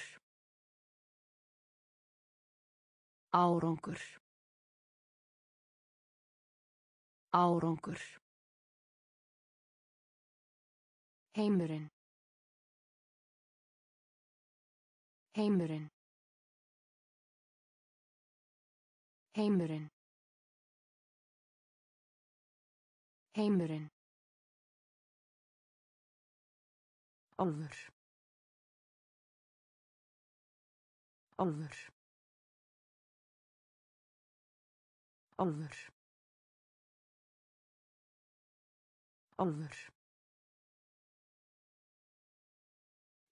Árangur. Árangur. Heimurinn. Heimurinn. Heimurinn. Heimurinn. Álfur. Álfur. Álfur. Álfur.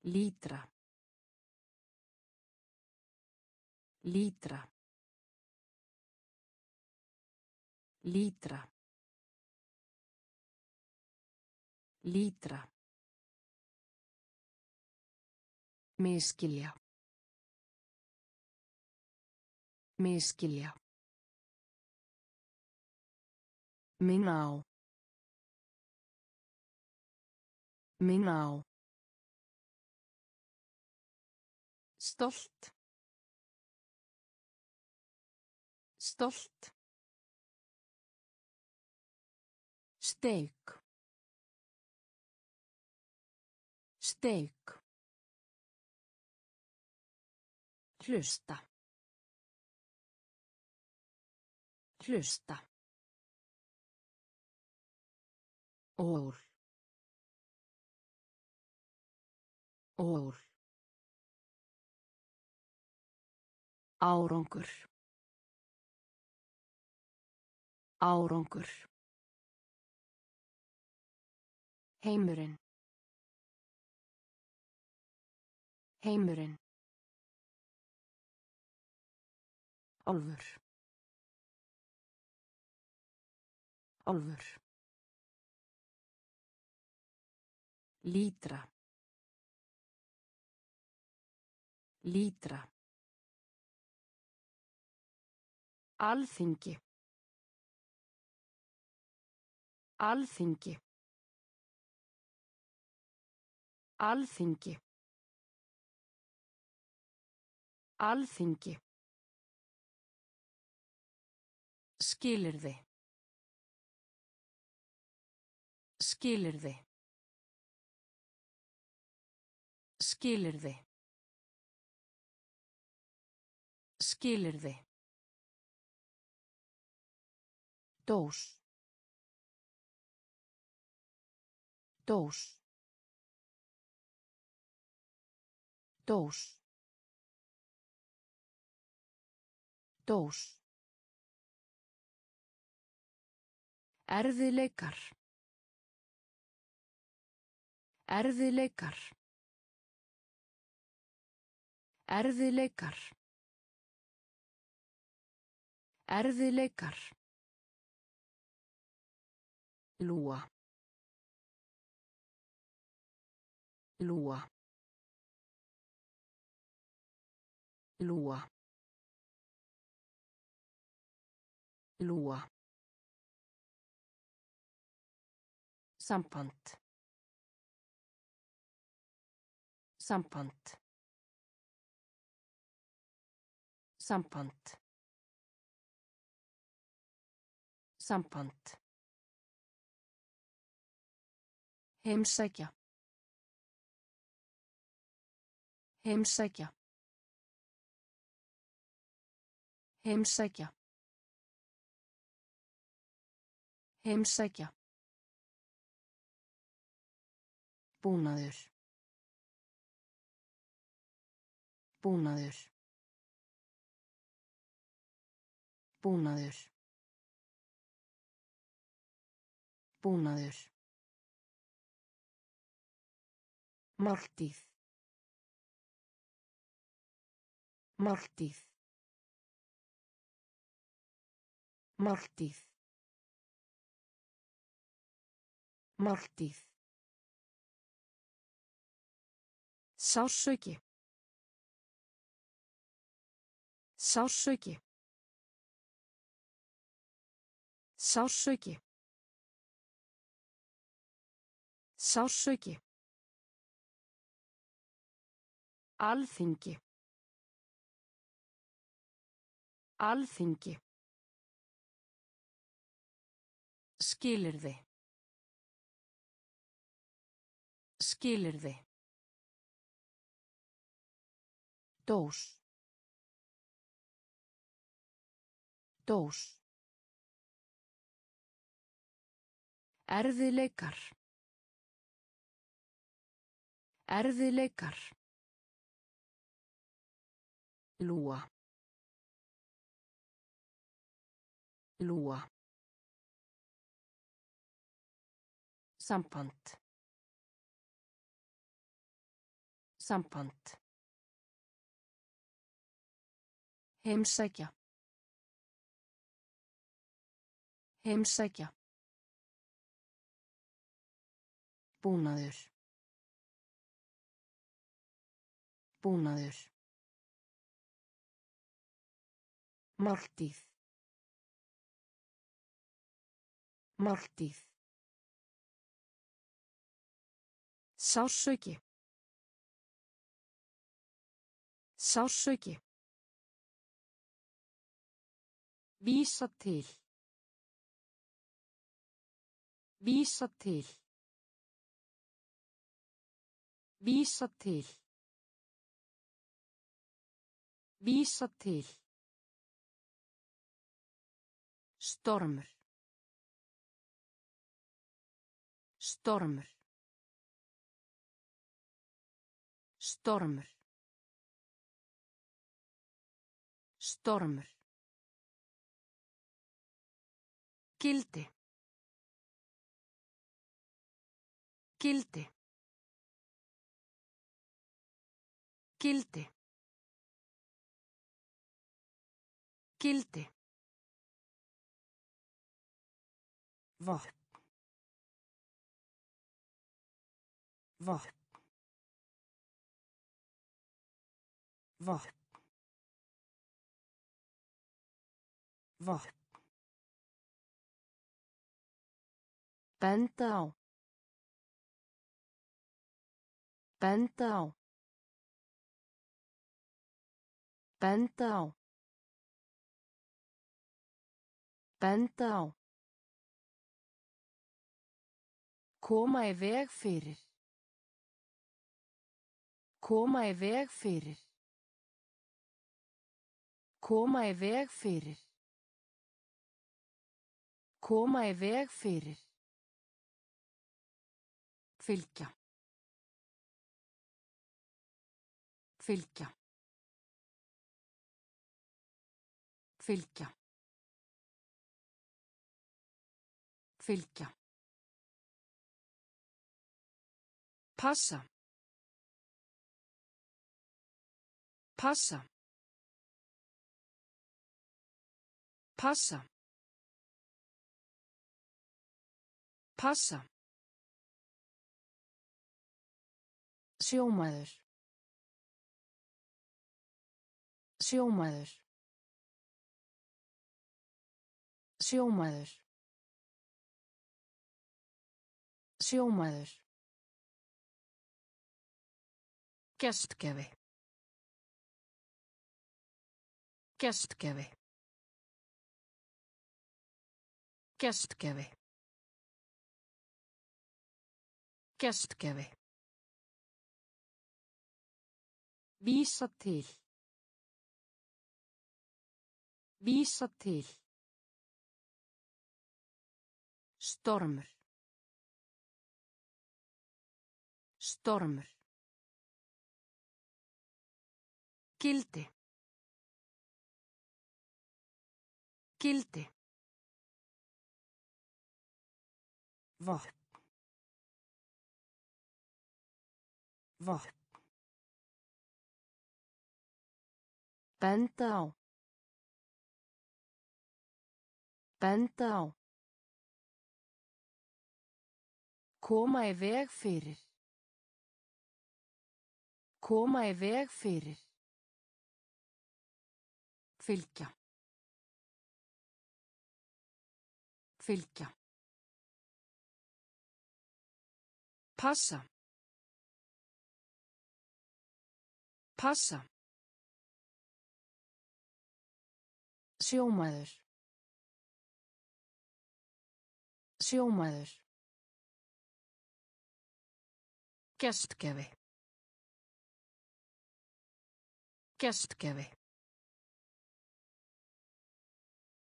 Lítra. Lítra. Miskilja. Miskilja. Minna á. Minna á. Stolt. Stolt. Steik. Steik. Hlusta. Hlusta. Ól. Ól. Árangur. Árangur. Heimurinn. Heimurinn. Álfur. Álfur. Lítra. Lítra. Alþingi. Alþingi. Alþingi. Alþingi. Skilyrði. Skilyrði. Skilyrði. Skilyrði. Dós. Dós. Dós. Dós. Erfiðleikar. Erfiðleikar. Erfiðleikar. Erfiðleikar. Lúa. Lúa. Lúa. Lúa. Samband. Samband. Samband. Samband. Heimsækja. Heimsækja. Heimsækja. Heimsækja. Búnaður. Búnaður. Búnaður. Búnaður. Máltíð. Máltíð. Máltíð. Máltíð. Sársauki. Sársauki. Sársauki. Sársauki. Alþingi. Alþingi. Skilyrði. Skilyrði. Dós. Dós. Erfiðleikar. Erfiðleikar. Lúa. Lúa. Samband. Samband. Heimsækja. Heimsækja. Búnaður. Búnaður. Máltíð. Máltíð. Sársauki. Sársauki. Vísa til. Vísa til. Vísa til. Vísa til. Stormur. Stormur. Stormur. Stormur. Gildi. Gildi. Gildi. Gildi. Vopn. Vopn. Vopn. Vatn. Benda á. Benda á. Benda á. Benda á. Koma í veg fyrir. Koma í veg fyrir. Koma í veg fyrir. Koma í veg fyrir. Fylgja. Fylgja. Fylgja. Fylgja. Passa. Passa. Passa. Passa. Sjómaður. Sjómaður. Sjómaður. Sjómaður. Gestgefi. Gestgefi. Gestgefi. Gestgefi. Vísa til. Vísa til. Stormur. Stormur. Gildi. Gildi. Vatn. Vatn. Benda á. Benda á. Koma í veg fyrir. Koma í veg fyrir. Fylgja. Fylgja. Passa. Passa. Sjómaður. Sjómaður. Gestgefi. Gestgefi.